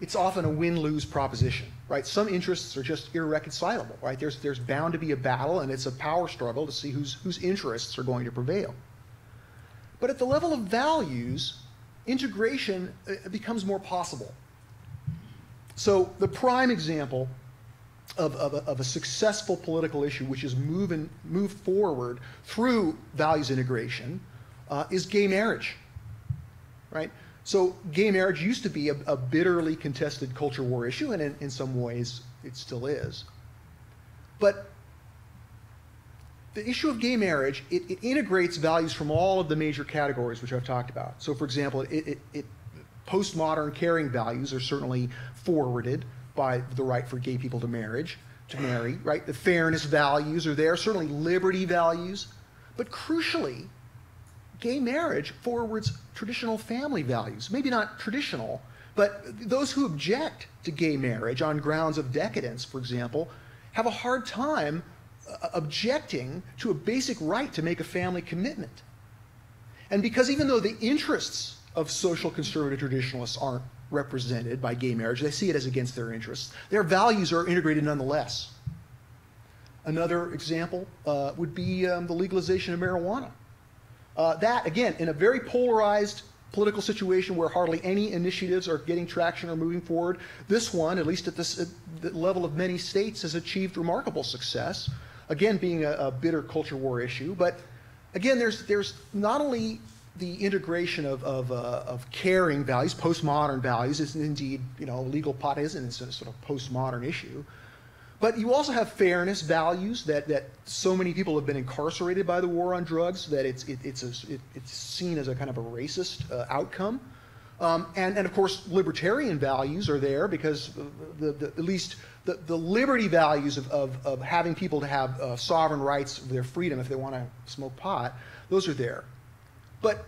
it's often a win-lose proposition, right? Some interests are just irreconcilable, right? There's, there's bound to be a battle, and it's a power struggle to see whose, whose interests are going to prevail. But at the level of values, integration uh, becomes more possible. So the prime example of, of, a, of a successful political issue which is moving moved forward through values integration uh, is gay marriage, right? So gay marriage used to be a, a bitterly contested culture war issue, and in, in some ways it still is. But the issue of gay marriage, it, it, integrates values from all of the major categories which I've talked about. So, for example, it, it, postmodern caring values are certainly forwarded by the right for gay people to marriage, to marry, right? The fairness values are there, certainly liberty values. But crucially, gay marriage forwards traditional family values. Maybe not traditional, but those who object to gay marriage on grounds of decadence, for example, have a hard time uh, objecting to a basic right to make a family commitment. And because even though the interests of social conservative traditionalists aren't represented by gay marriage, they see it as against their interests, their values are integrated nonetheless. Another example uh, would be um, the legalization of marijuana. Uh, that, again, in a very polarized political situation where hardly any initiatives are getting traction or moving forward, this one, at least at, this, at the level of many states, has achieved remarkable success. Again, being a, a bitter culture war issue, but again, there's, there's not only the integration of, of, uh, of caring values, postmodern values, is indeed, you know, legal pot isn't a sort of postmodern issue. But you also have fairness values that, that so many people have been incarcerated by the war on drugs that it's, it, it's, a, it, it's seen as a kind of a racist uh, outcome. Um, and, and of course, libertarian values are there because the, the, at least the, the liberty values of, of, of having people to have uh, sovereign rights of their freedom if they want to smoke pot, those are there. But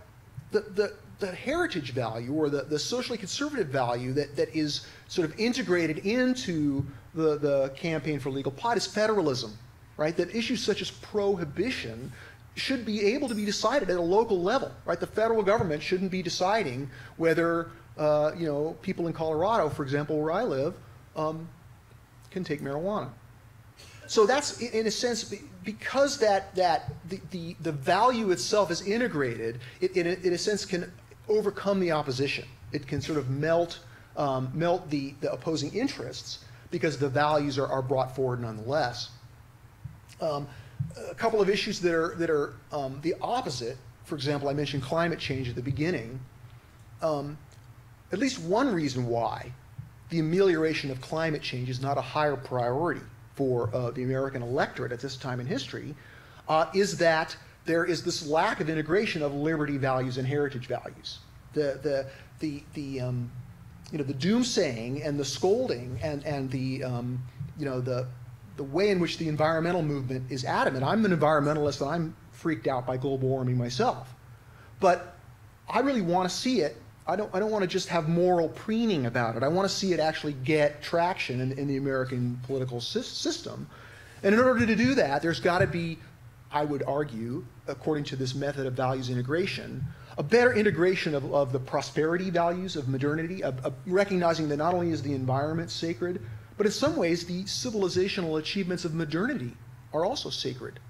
the, the, the heritage value or the, the socially conservative value that, that is sort of integrated into the, the campaign for legal pot is federalism, right? That issues such as prohibition should be able to be decided at a local level, right? The federal government shouldn't be deciding whether, uh, you know, people in Colorado, for example, where I live, um, can take marijuana. So that's, in a sense, because that, that the, the, the value itself is integrated, it, in, a, in a sense, can overcome the opposition. It can sort of melt, um, melt the, the opposing interests because the values are, are brought forward nonetheless. Um, a couple of issues that are, that are um, the opposite, for example, I mentioned climate change at the beginning. Um, at least one reason why the amelioration of climate change is not a higher priority for uh, the American electorate at this time in history uh, is that there is this lack of integration of liberty values and heritage values. The, the, the, the, um, you know, the doomsaying and the scolding and, and the, um, you know, the, the way in which the environmental movement is adamant. I'm an environmentalist and I'm freaked out by global warming myself. But I really want to see it I don't, I don't want to just have moral preening about it. I want to see it actually get traction in, in the American political sy- system. And in order to do that, there's got to be, I would argue, according to this method of values integration, a better integration of, of the prosperity values of modernity, of, of recognizing that not only is the environment sacred, but in some ways the civilizational achievements of modernity are also sacred.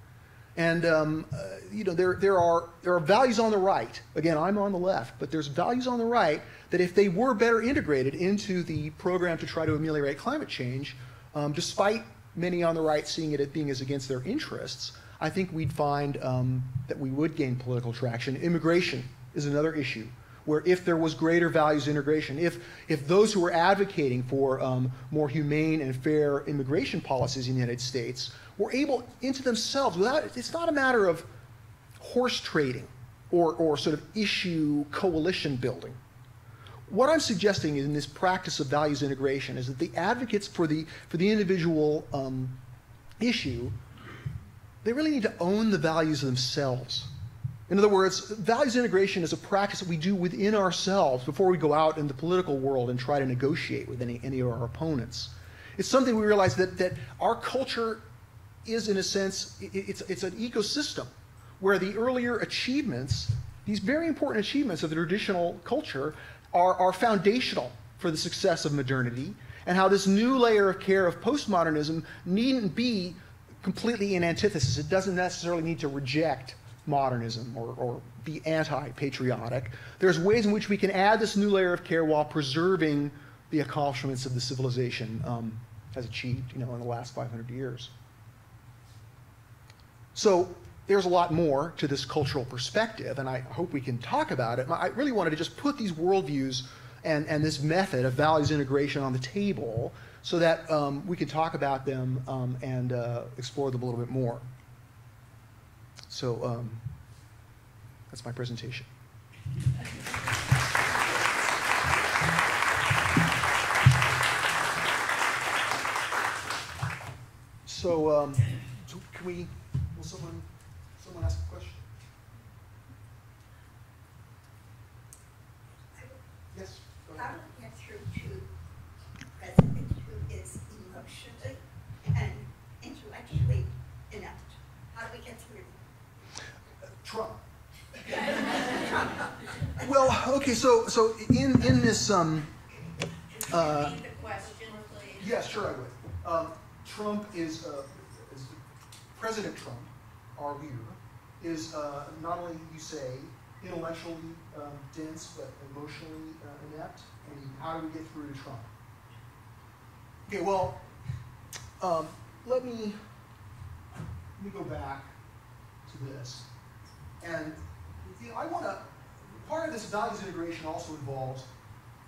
And um, uh, you know, there, there, are, there are values on the right. Again, I'm on the left, but there's values on the right that if they were better integrated into the program to try to ameliorate climate change, um, despite many on the right seeing it as being as against their interests, I think we'd find um, that we would gain political traction. Immigration is another issue where if there was greater values integration, if, if those who were advocating for um, more humane and fair immigration policies in the United States were able into themselves without it's not a matter of horse trading or, or sort of issue coalition building. What I'm suggesting in this practice of values integration is that the advocates for the, for the individual um, issue, they really need to own the values themselves. In other words, values integration is a practice that we do within ourselves before we go out in the political world and try to negotiate with any, any of our opponents. It's something we realize that, that our culture is, in a sense, it's, it's an ecosystem where the earlier achievements, these very important achievements of the traditional culture, are, are foundational for the success of modernity, and how this new layer of care of postmodernism needn't be completely in antithesis. It doesn't necessarily need to reject modernism or, or be anti patriotic. There's ways in which we can add this new layer of care while preserving the accomplishments of the civilization um, has achieved you know, in the last 500 years. So there's a lot more to this cultural perspective, and I hope we can talk about it. I really wanted to just put these worldviews and, and this method of values integration on the table so that um, we can talk about them um, and uh, explore them a little bit more. So um, that's my presentation. So, um, so can we, will someone, someone ask a question? Yes, go How ahead. do we get through to President who is emotionally and intellectually inept? How do we get through? Trump. well, okay, so so in in this um, uh, question, please. yeah, sure, I would. Um, Trump is, uh, is President Trump, our leader, is uh, not only you say intellectually um, dense but emotionally uh, inept. And how do we get through to Trump? Okay, well, um, let me let me go back to this. And you know, I want to. Part of this values integration also involves.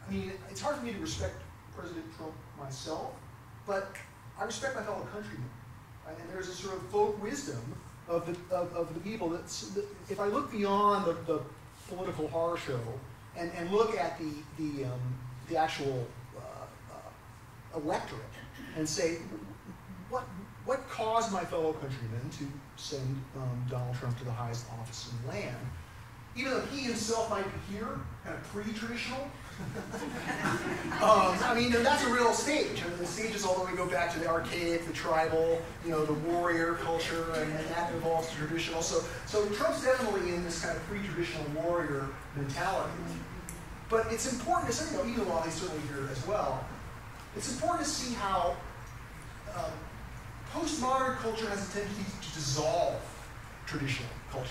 I mean, it's hard for me to respect President Trump myself, but I respect my fellow countrymen. Right? And there's a sort of folk wisdom of the of, of the people that, if I look beyond the, the political horror show and, and look at the the um, the actual uh, uh, electorate and say what what caused my fellow countrymen to send um, Donald Trump to the highest office in the land, even though he himself might be here, kind of pre-traditional. um, I mean, that's a real stage. I mean, the stages all the way go back to the archaic, the tribal, you know, the warrior culture, and, and that evolves to traditional. So, so Trump's definitely in this kind of pre-traditional warrior mentality. But it's important to say, you know, even while he's certainly here as well, it's important to see how um, postmodern culture has a tendency to dissolve traditional culture.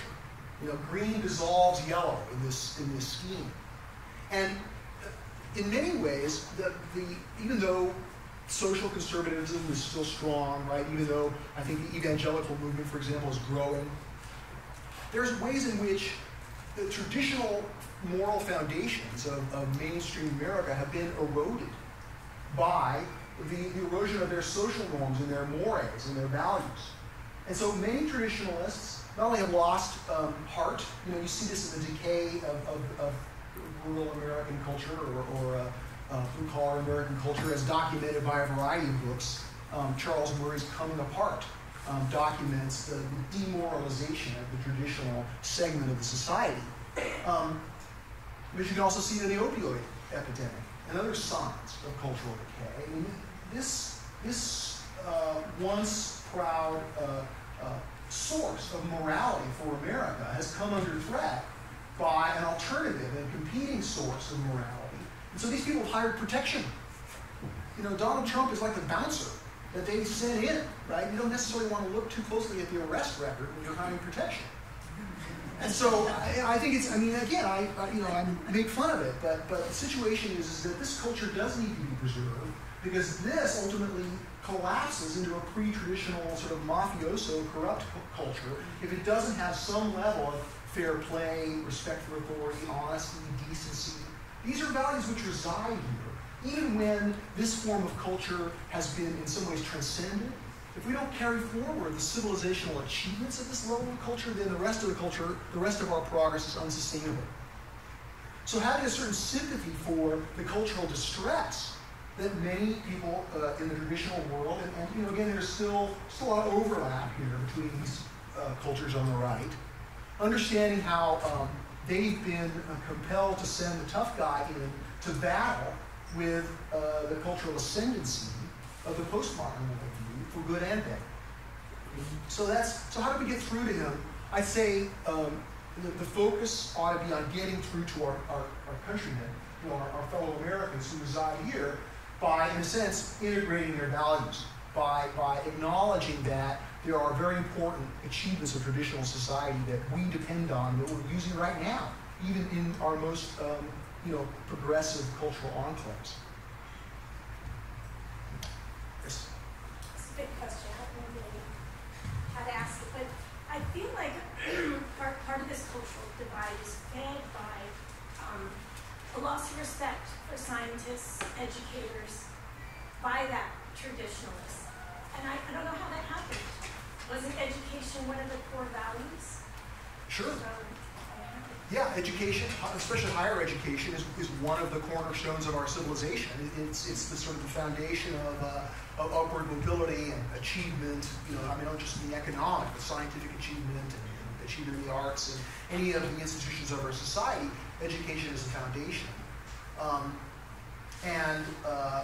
You know, green dissolves yellow in this in this scheme, and uh, in many ways, the, the even though social conservatism is still strong, right? Even though I think the evangelical movement, for example, is growing, there's ways in which the traditional moral foundations of, of mainstream America have been eroded by the, the erosion of their social norms and their mores and their values. And so many traditionalists not only have lost um, heart, you know, you see this in the decay of, of, of rural American culture or, or uh, uh, blue collar American culture as documented by a variety of books. Um, Charles Murray's Coming Apart um, documents the, demoralization of the traditional segment of the society. Um, but you can also see it in the opioid epidemic and other signs of cultural decay. I mean, this, this uh, once proud uh, uh, source of morality for America has come under threat by an alternative and competing source of morality. And so these people have hired protection. You know, Donald Trump is like the bouncer that they sent in, right? You don't necessarily want to look too closely at the arrest record when you're hiring protection. And so I, I think it's, I mean, again, I, I, you know, I make fun of it, but, but the situation is, is that this culture does need to be preserved because this ultimately collapses into a pre-traditional sort of mafioso corrupt cu- culture if it doesn't have some level of fair play, respect for authority, honesty, decency. These are values which reside here, even when this form of culture has been in some ways transcended. If we don't carry forward the civilizational achievements of this level of culture, then the rest of the culture, the rest of our progress is unsustainable. So having a certain sympathy for the cultural distress that many people uh, in the traditional world, and, and, you know, again, there's still, still a lot of overlap here between these uh, cultures on the right, understanding how um, they've been uh, compelled to send the tough guy in to battle with uh, the cultural ascendancy of the postmodern worldview for good and bad. So that's so. How do we get through to him? I say um, the, the focus ought to be on getting through to our, our, our countrymen, you know, our, our fellow Americans who reside here, by, in a sense, integrating their values, by, by acknowledging that there are very important achievements of traditional society that we depend on, that we're using right now, even in our most um, you know, progressive cultural enclaves. Yes? It's a big question. I don't know really how to ask it, but I feel like part, part of this cultural divide is fed by um, a loss of respect for scientists, educators, by that traditionalist. And I, I don't know how that happened. Wasn't education one of the core values? Sure. So, Yeah, education, especially higher education, is, is one of the cornerstones of our civilization. It- It's, it's the sort of the foundation of, uh, of upward mobility and achievement, you know, I mean, not just in the economic, but scientific achievement and, and achievement in the arts and any of the institutions of our society, education is the foundation. Um, and, uh,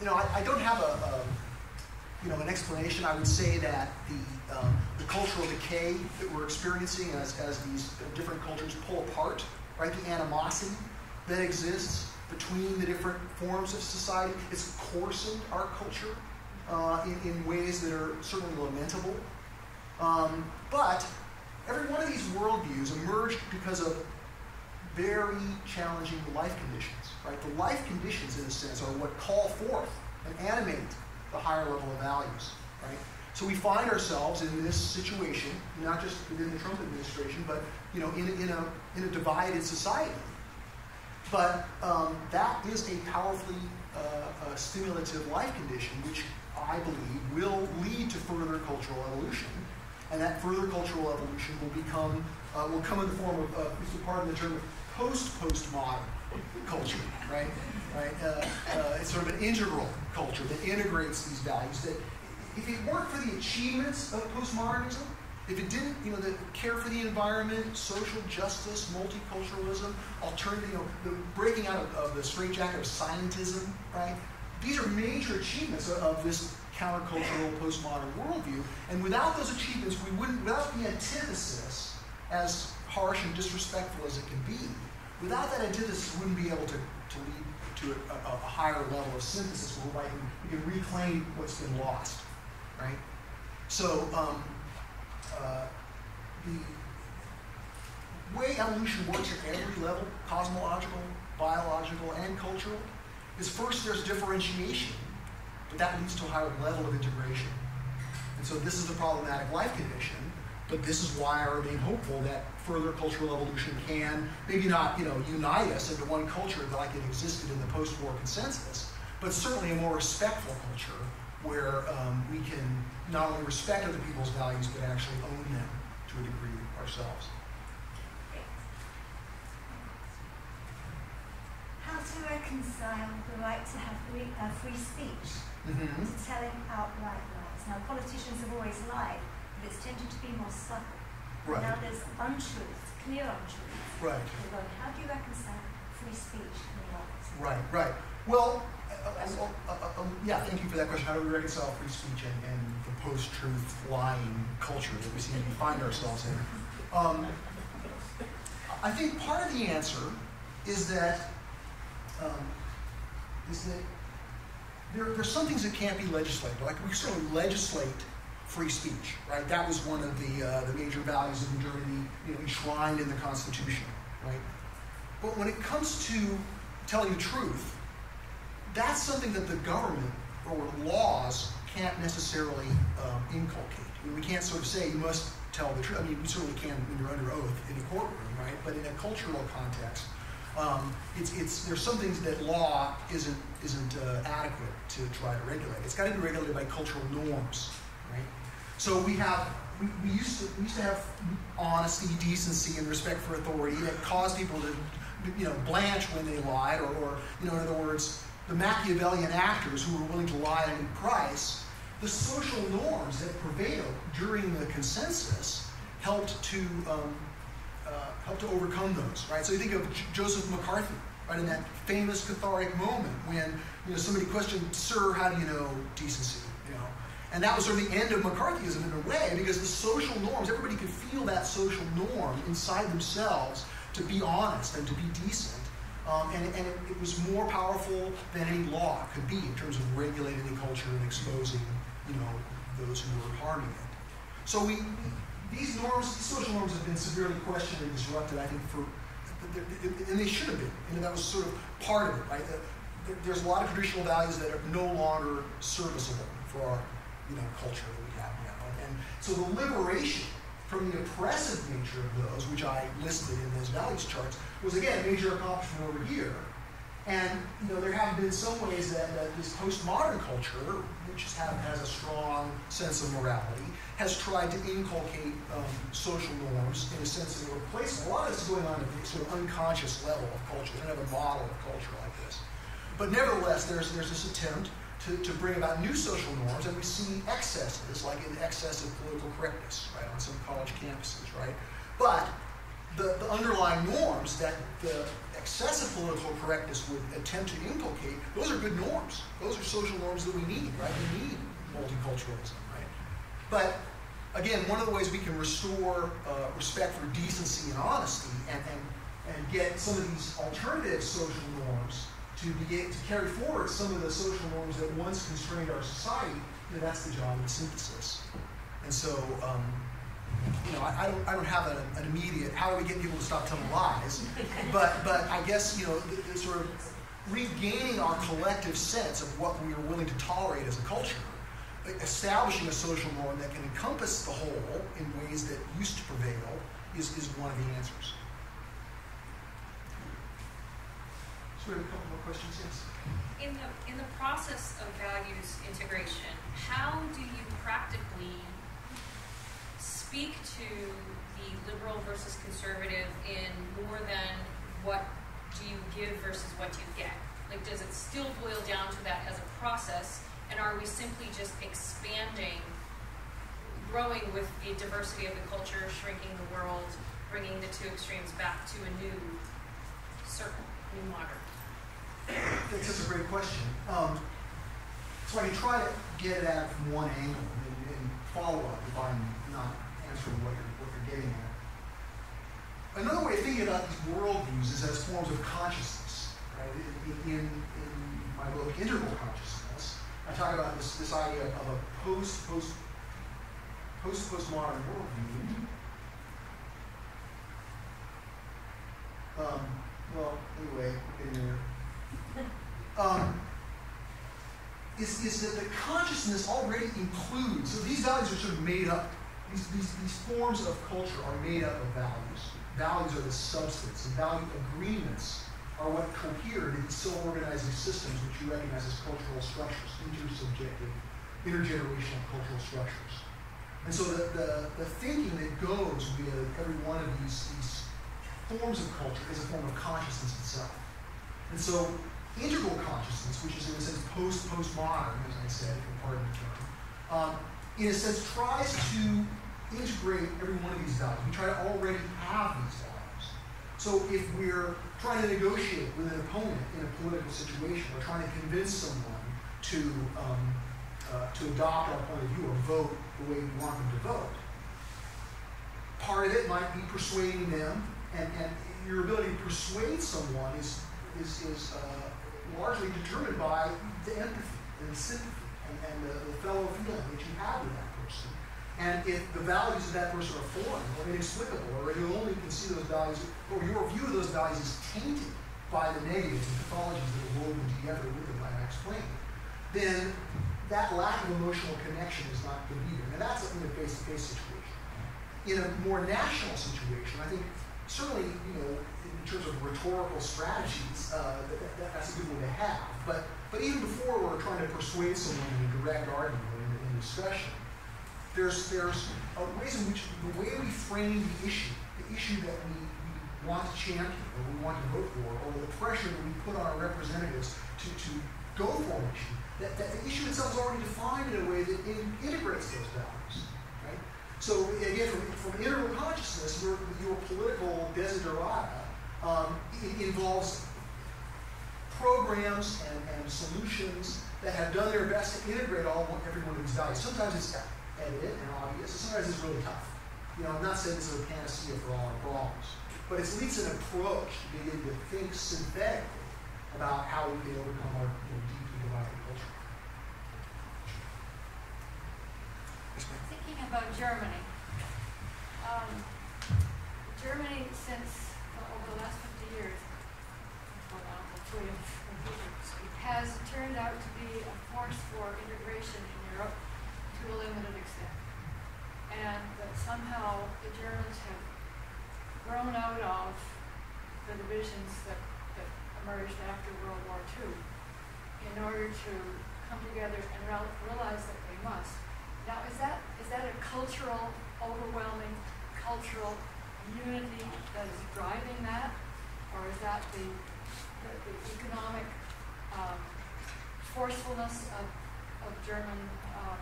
you know, I, I don't have a, a, you know, an explanation. I would say that the, um, the cultural decay that we're experiencing as, as these different cultures pull apart, right? The animosity that exists between the different forms of society, it's coarsened our culture uh, in, in ways that are certainly lamentable. Um, but every one of these worldviews emerged because of very challenging life conditions, right? The life conditions, in a sense, are what call forth and animate the higher level of values, right? So we find ourselves in this situation, not just within the Trump administration, but you know, in, a- in a in a divided society. But um, that is a powerfully uh, uh, stimulative life condition, which I believe will lead to further cultural evolution, and that further cultural evolution will become uh, will come in the form of, uh, pardon the term, post-postmodern culture, right? Right? Uh, uh, it's sort of an integral culture that integrates these values. That if it weren't for the achievements of postmodernism, if it didn't, you know, the care for the environment, social justice, multiculturalism, alternative, you know, the breaking out of, of the straitjacket of scientism, right? These are major achievements of, of this countercultural postmodern worldview. And without those achievements, we wouldn't, without the antithesis, as harsh and disrespectful as it can be, without that antithesis, we wouldn't be able to, to lead to a, a, a higher level of synthesis where we can, reclaim what's been lost, right? So, um, uh, the way evolution works at every level, cosmological, biological, and cultural, is first there's differentiation, but that leads to a higher level of integration. And so this is the problematic life condition, but this is why I remain hopeful that further cultural evolution can maybe not, you know, unite us into one culture like it existed in the post-war consensus, but certainly a more respectful culture where um, we can not only respect other people's values but actually own them to a degree ourselves. How to reconcile the right to have free, uh, free speech Mm-hmm. to telling outright lies? Now, politicians have always lied, but it's tended to be more subtle. Right. Now there's untruths, clear untruths. Right. How do you reconcile free speech and lies? Right, right. Well, uh, uh, uh, uh, yeah, thank you for that question. How do we reconcile free speech and, and the post-truth lying culture that we seem to find ourselves in? Um, I think part of the answer is that um, is that there, there's some things that can't be legislated. Like we sort of legislate free speech, right? That was one of the uh, the major values of modernity, you know, enshrined in the Constitution, right? But when it comes to telling the truth, that's something that the government or laws can't necessarily um, inculcate. I mean, we can't sort of say you must tell the truth. I mean, you certainly can when you're under oath in a courtroom, right? But in a cultural context, um, it's, it's, there's some things that law isn't, isn't uh, adequate to try to regulate. It's got to be regulated by cultural norms, right? So we have, we, we, used to, we used to have honesty, decency, and respect for authority that caused people to, you know, blanch when they lied, or, or you know, in other words, the Machiavellian actors who were willing to lie at any price. The social norms that prevailed during the consensus helped to um, uh, help to overcome those, right? So you think of J- Joseph McCarthy, right, in that famous cathartic moment when you know somebody questioned, "Sir, how do you know decency?" And that was sort of the end of McCarthyism in a way, because the social norms, everybody could feel that social norm inside themselves to be honest and to be decent. Um, and and it, it, was more powerful than any law could be in terms of regulating the culture and exposing, you know, those who were harming it. So we, these norms, these social norms have been severely questioned and disrupted, I think, for, and they should have been. And that was sort of part of it, right? There's a lot of traditional values that are no longer serviceable for our, you know, culture that we have now. And so the liberation from the oppressive nature of those, which I listed in those values charts, was again a major accomplishment over here. And you know, there have been some ways that, that this postmodern culture, which have, has a strong sense of morality, has tried to inculcate um, social norms in a sense of replacement. A lot of this going on at the sort of unconscious level of culture. They don't have a model of culture like this. But nevertheless, there's, there's this attempt to, to bring about new social norms, and we see excesses, like in excess of political correctness, right, on some college campuses, right? But the, the underlying norms that the excessive political correctness would attempt to inculcate, those are good norms. Those are social norms that we need, right? We need multiculturalism, right? But again, one of the ways we can restore uh, respect for decency and honesty and, and, and get some of these alternative social norms to begin to carry forward some of the social norms that once constrained our society, you know, that's the job of synthesis. And so, um, you know, I, I, don't, I don't have an, an, immediate how do we get people to stop telling lies, but but I guess you know, the, the sort of regaining our collective sense of what we are willing to tolerate as a culture, establishing a social norm that can encompass the whole in ways that used to prevail is, is one of the answers. We have a couple more questions, yes. In the in the process of values integration, how do you practically speak to the liberal versus conservative in more than what do you give versus what do you get? Like, does it still boil down to that as a process? And are we simply just expanding, growing with the diversity of the culture, shrinking the world, bringing the two extremes back to a new circle, new modern? That's such a great question. Um, so I can try to get at from one angle and, and follow up if I'm not answering what you're, what you're getting at. Another way of thinking about these worldviews is as forms of consciousness. Right? In, in, in my book, Integral Consciousness, I talk about this, this idea of a post post post postmodern worldview. Um, well, anyway, in there. Um, is, is that the consciousness already includes, so these values are sort of made up these, these, these forms of culture are made up of values. Values are the substance, and value agreements are what cohere into these self-organizing systems which you recognize as cultural structures, intersubjective, intergenerational cultural structures. And so the, the, the thinking that goes with every one of these, these forms of culture is a form of consciousness itself. And so integral consciousness, which is in a sense post-postmodern, as I said, pardon the term, um, in a sense tries to integrate every one of these values. We try to already have these values. So if we're trying to negotiate with an opponent in a political situation, or trying to convince someone to um, uh, to adopt our point of view or vote the way we want them to vote, part of it might be persuading them, and, and your ability to persuade someone is is, is uh, largely determined by the empathy and sympathy and, and the, the fellow feeling that you have with that person. and if the values of that person are foreign or inexplicable, or you only can see those values, or your view of those values is tainted by the negatives and pathologies that are woven together with them, like I explained, then that lack of emotional connection is not going to be there. Now that's in a face-to-face situation. In a more national situation, I think certainly, you know, in terms of rhetorical strategies, uh, that, that, that's a good one to have. But, but even before we're trying to persuade someone in a direct argument in, in discussion, there's, there's ways in which the way we frame the issue, the issue that we, we want to champion or we want to vote for, or the pressure that we put on our representatives to, to go for an issue, that, that the issue itself is already defined in a way that in, integrates those values. Right? So again, from, from integral consciousness, your, your political desiderata um, involves programs and, and solutions that have done their best to integrate all every one of these values. Sometimes it's evident and obvious, and sometimes it's really tough. You know, I'm not saying this is a panacea for all our problems, but it's at least an approach to beginning to think synthetically about how we can overcome our you know, deeply divided culture. Thinking about Germany, um, Germany since over the last 50 years, has turned out to be a force for integration in Europe to a limited extent. And that somehow the Germans have grown out of the divisions that, that emerged after World War II in order to come together and realize that they must. Now, is that is that a cultural, overwhelming cultural unity that is driving that, or is that the the, the economic um, forcefulness of, of German. Um,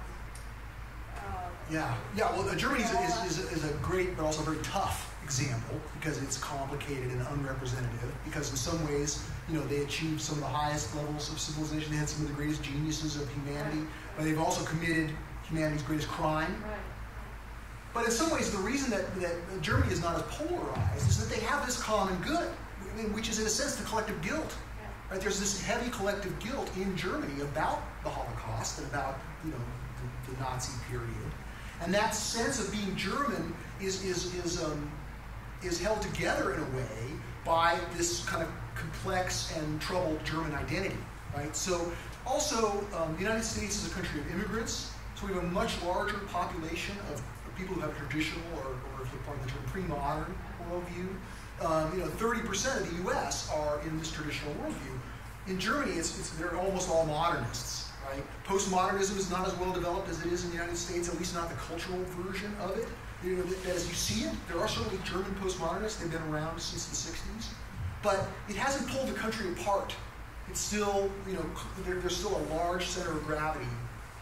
uh, yeah, yeah. Well, Germany is, is, is, is, a great but also very tough example because it's complicated and unrepresentative. Because in some ways, you know, they achieved some of the highest levels of civilization. They had some of the greatest geniuses of humanity, right. but they've also committed humanity's greatest crime. Right. But in some ways, the reason that, that Germany is not as polarized is that they have this common good, which is in a sense the collective guilt. Right? There's this heavy collective guilt in Germany about the Holocaust and about you know the, the Nazi period, and that sense of being German is is is um, is held together in a way by this kind of complex and troubled German identity. Right. So also um, the United States is a country of immigrants, so we have a much larger population of people who have a traditional or, or if part of the term pre-modern worldview um, you know, 30% of the U.S. are in this traditional worldview. In Germany, it's, it's, they're almost all modernists, right? Postmodernism is not as well developed as it is in the United States, at least not the cultural version of it. You know, as you see it, there are certainly German postmodernists. They've been around since the 60s. But it hasn't pulled the country apart. It's still, you know, there, there's still a large center of gravity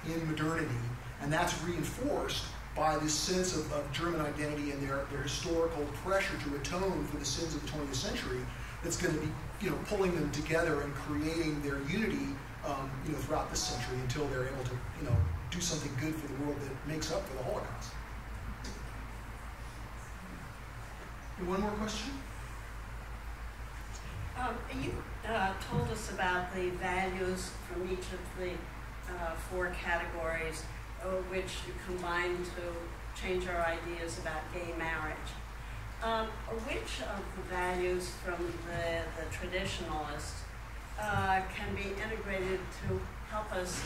in modernity, and that's reinforced by this sense of, of German identity and their, their historical pressure to atone for the sins of the 20th century that's going to be you know, pulling them together and creating their unity um, you know, throughout this century until they're able to you know, do something good for the world that makes up for the Holocaust. one more question? Um, you uh, told us about the values from each of the uh, four categories which combine to change our ideas about gay marriage. Um, which of the values from the, the traditionalists uh, can be integrated to help us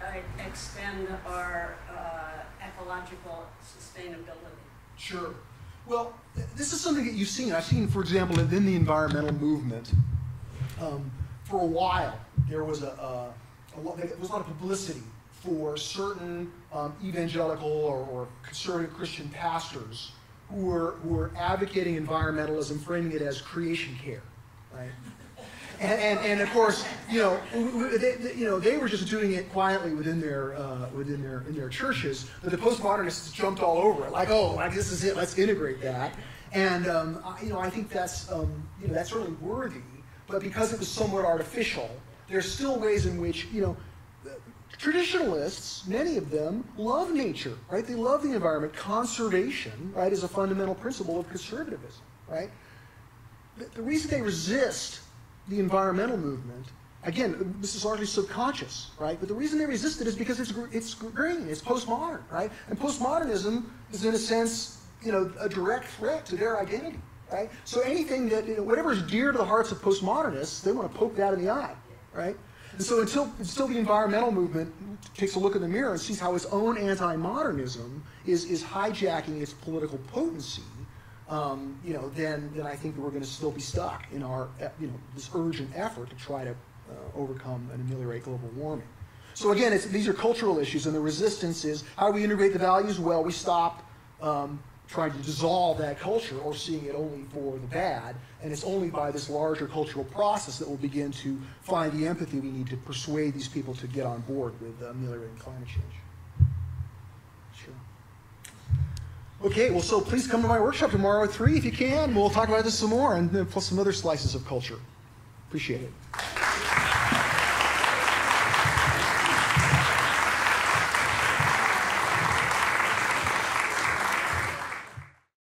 uh, extend our uh, ecological sustainability? Sure. Well, this is something that you've seen. I've seen, for example, within the environmental movement. Um, for a while, there was a, a, a lot, there was a lot of publicity for certain um, evangelical or, or, conservative Christian pastors who were, who were advocating environmentalism, framing it as creation care, right? And, and, and of course, you know, they, you know, they were just doing it quietly within their uh, within their in their churches, but the postmodernists jumped all over it, like, oh, like this is it, let's integrate that. And um, you know, I think that's um, you know that's really worthy, but because it was somewhat artificial, there's still ways in which you know Traditionalists, many of them, love nature, right? They love the environment. Conservation, right, is a fundamental principle of conservatism, right? The, the reason they resist the environmental movement, again, this is largely subconscious, right? But the reason they resist it is because it's, it's green, it's postmodern, right? And postmodernism is, in a sense, you know, a direct threat to their identity, right? So anything that, you know, whatever is dear to the hearts of postmodernists, they want to poke that in the eye, right? And so until, until the environmental movement takes a look in the mirror and sees how its own anti-modernism is, is hijacking its political potency, um, you know, then, then I think we're going to still be stuck in our, you know, this urgent effort to try to uh, overcome and ameliorate global warming. So again, these are cultural issues, and the resistance is how do we integrate the values? Well, we stop um, trying to dissolve that culture or seeing it only for the bad. And it's only by this larger cultural process that we'll begin to find the empathy we need to persuade these people to get on board with uh, ameliorating climate change. Sure. Okay, well, so please come to my workshop tomorrow at 3 if you can. We'll talk about this some more and plus some other slices of culture. Appreciate it.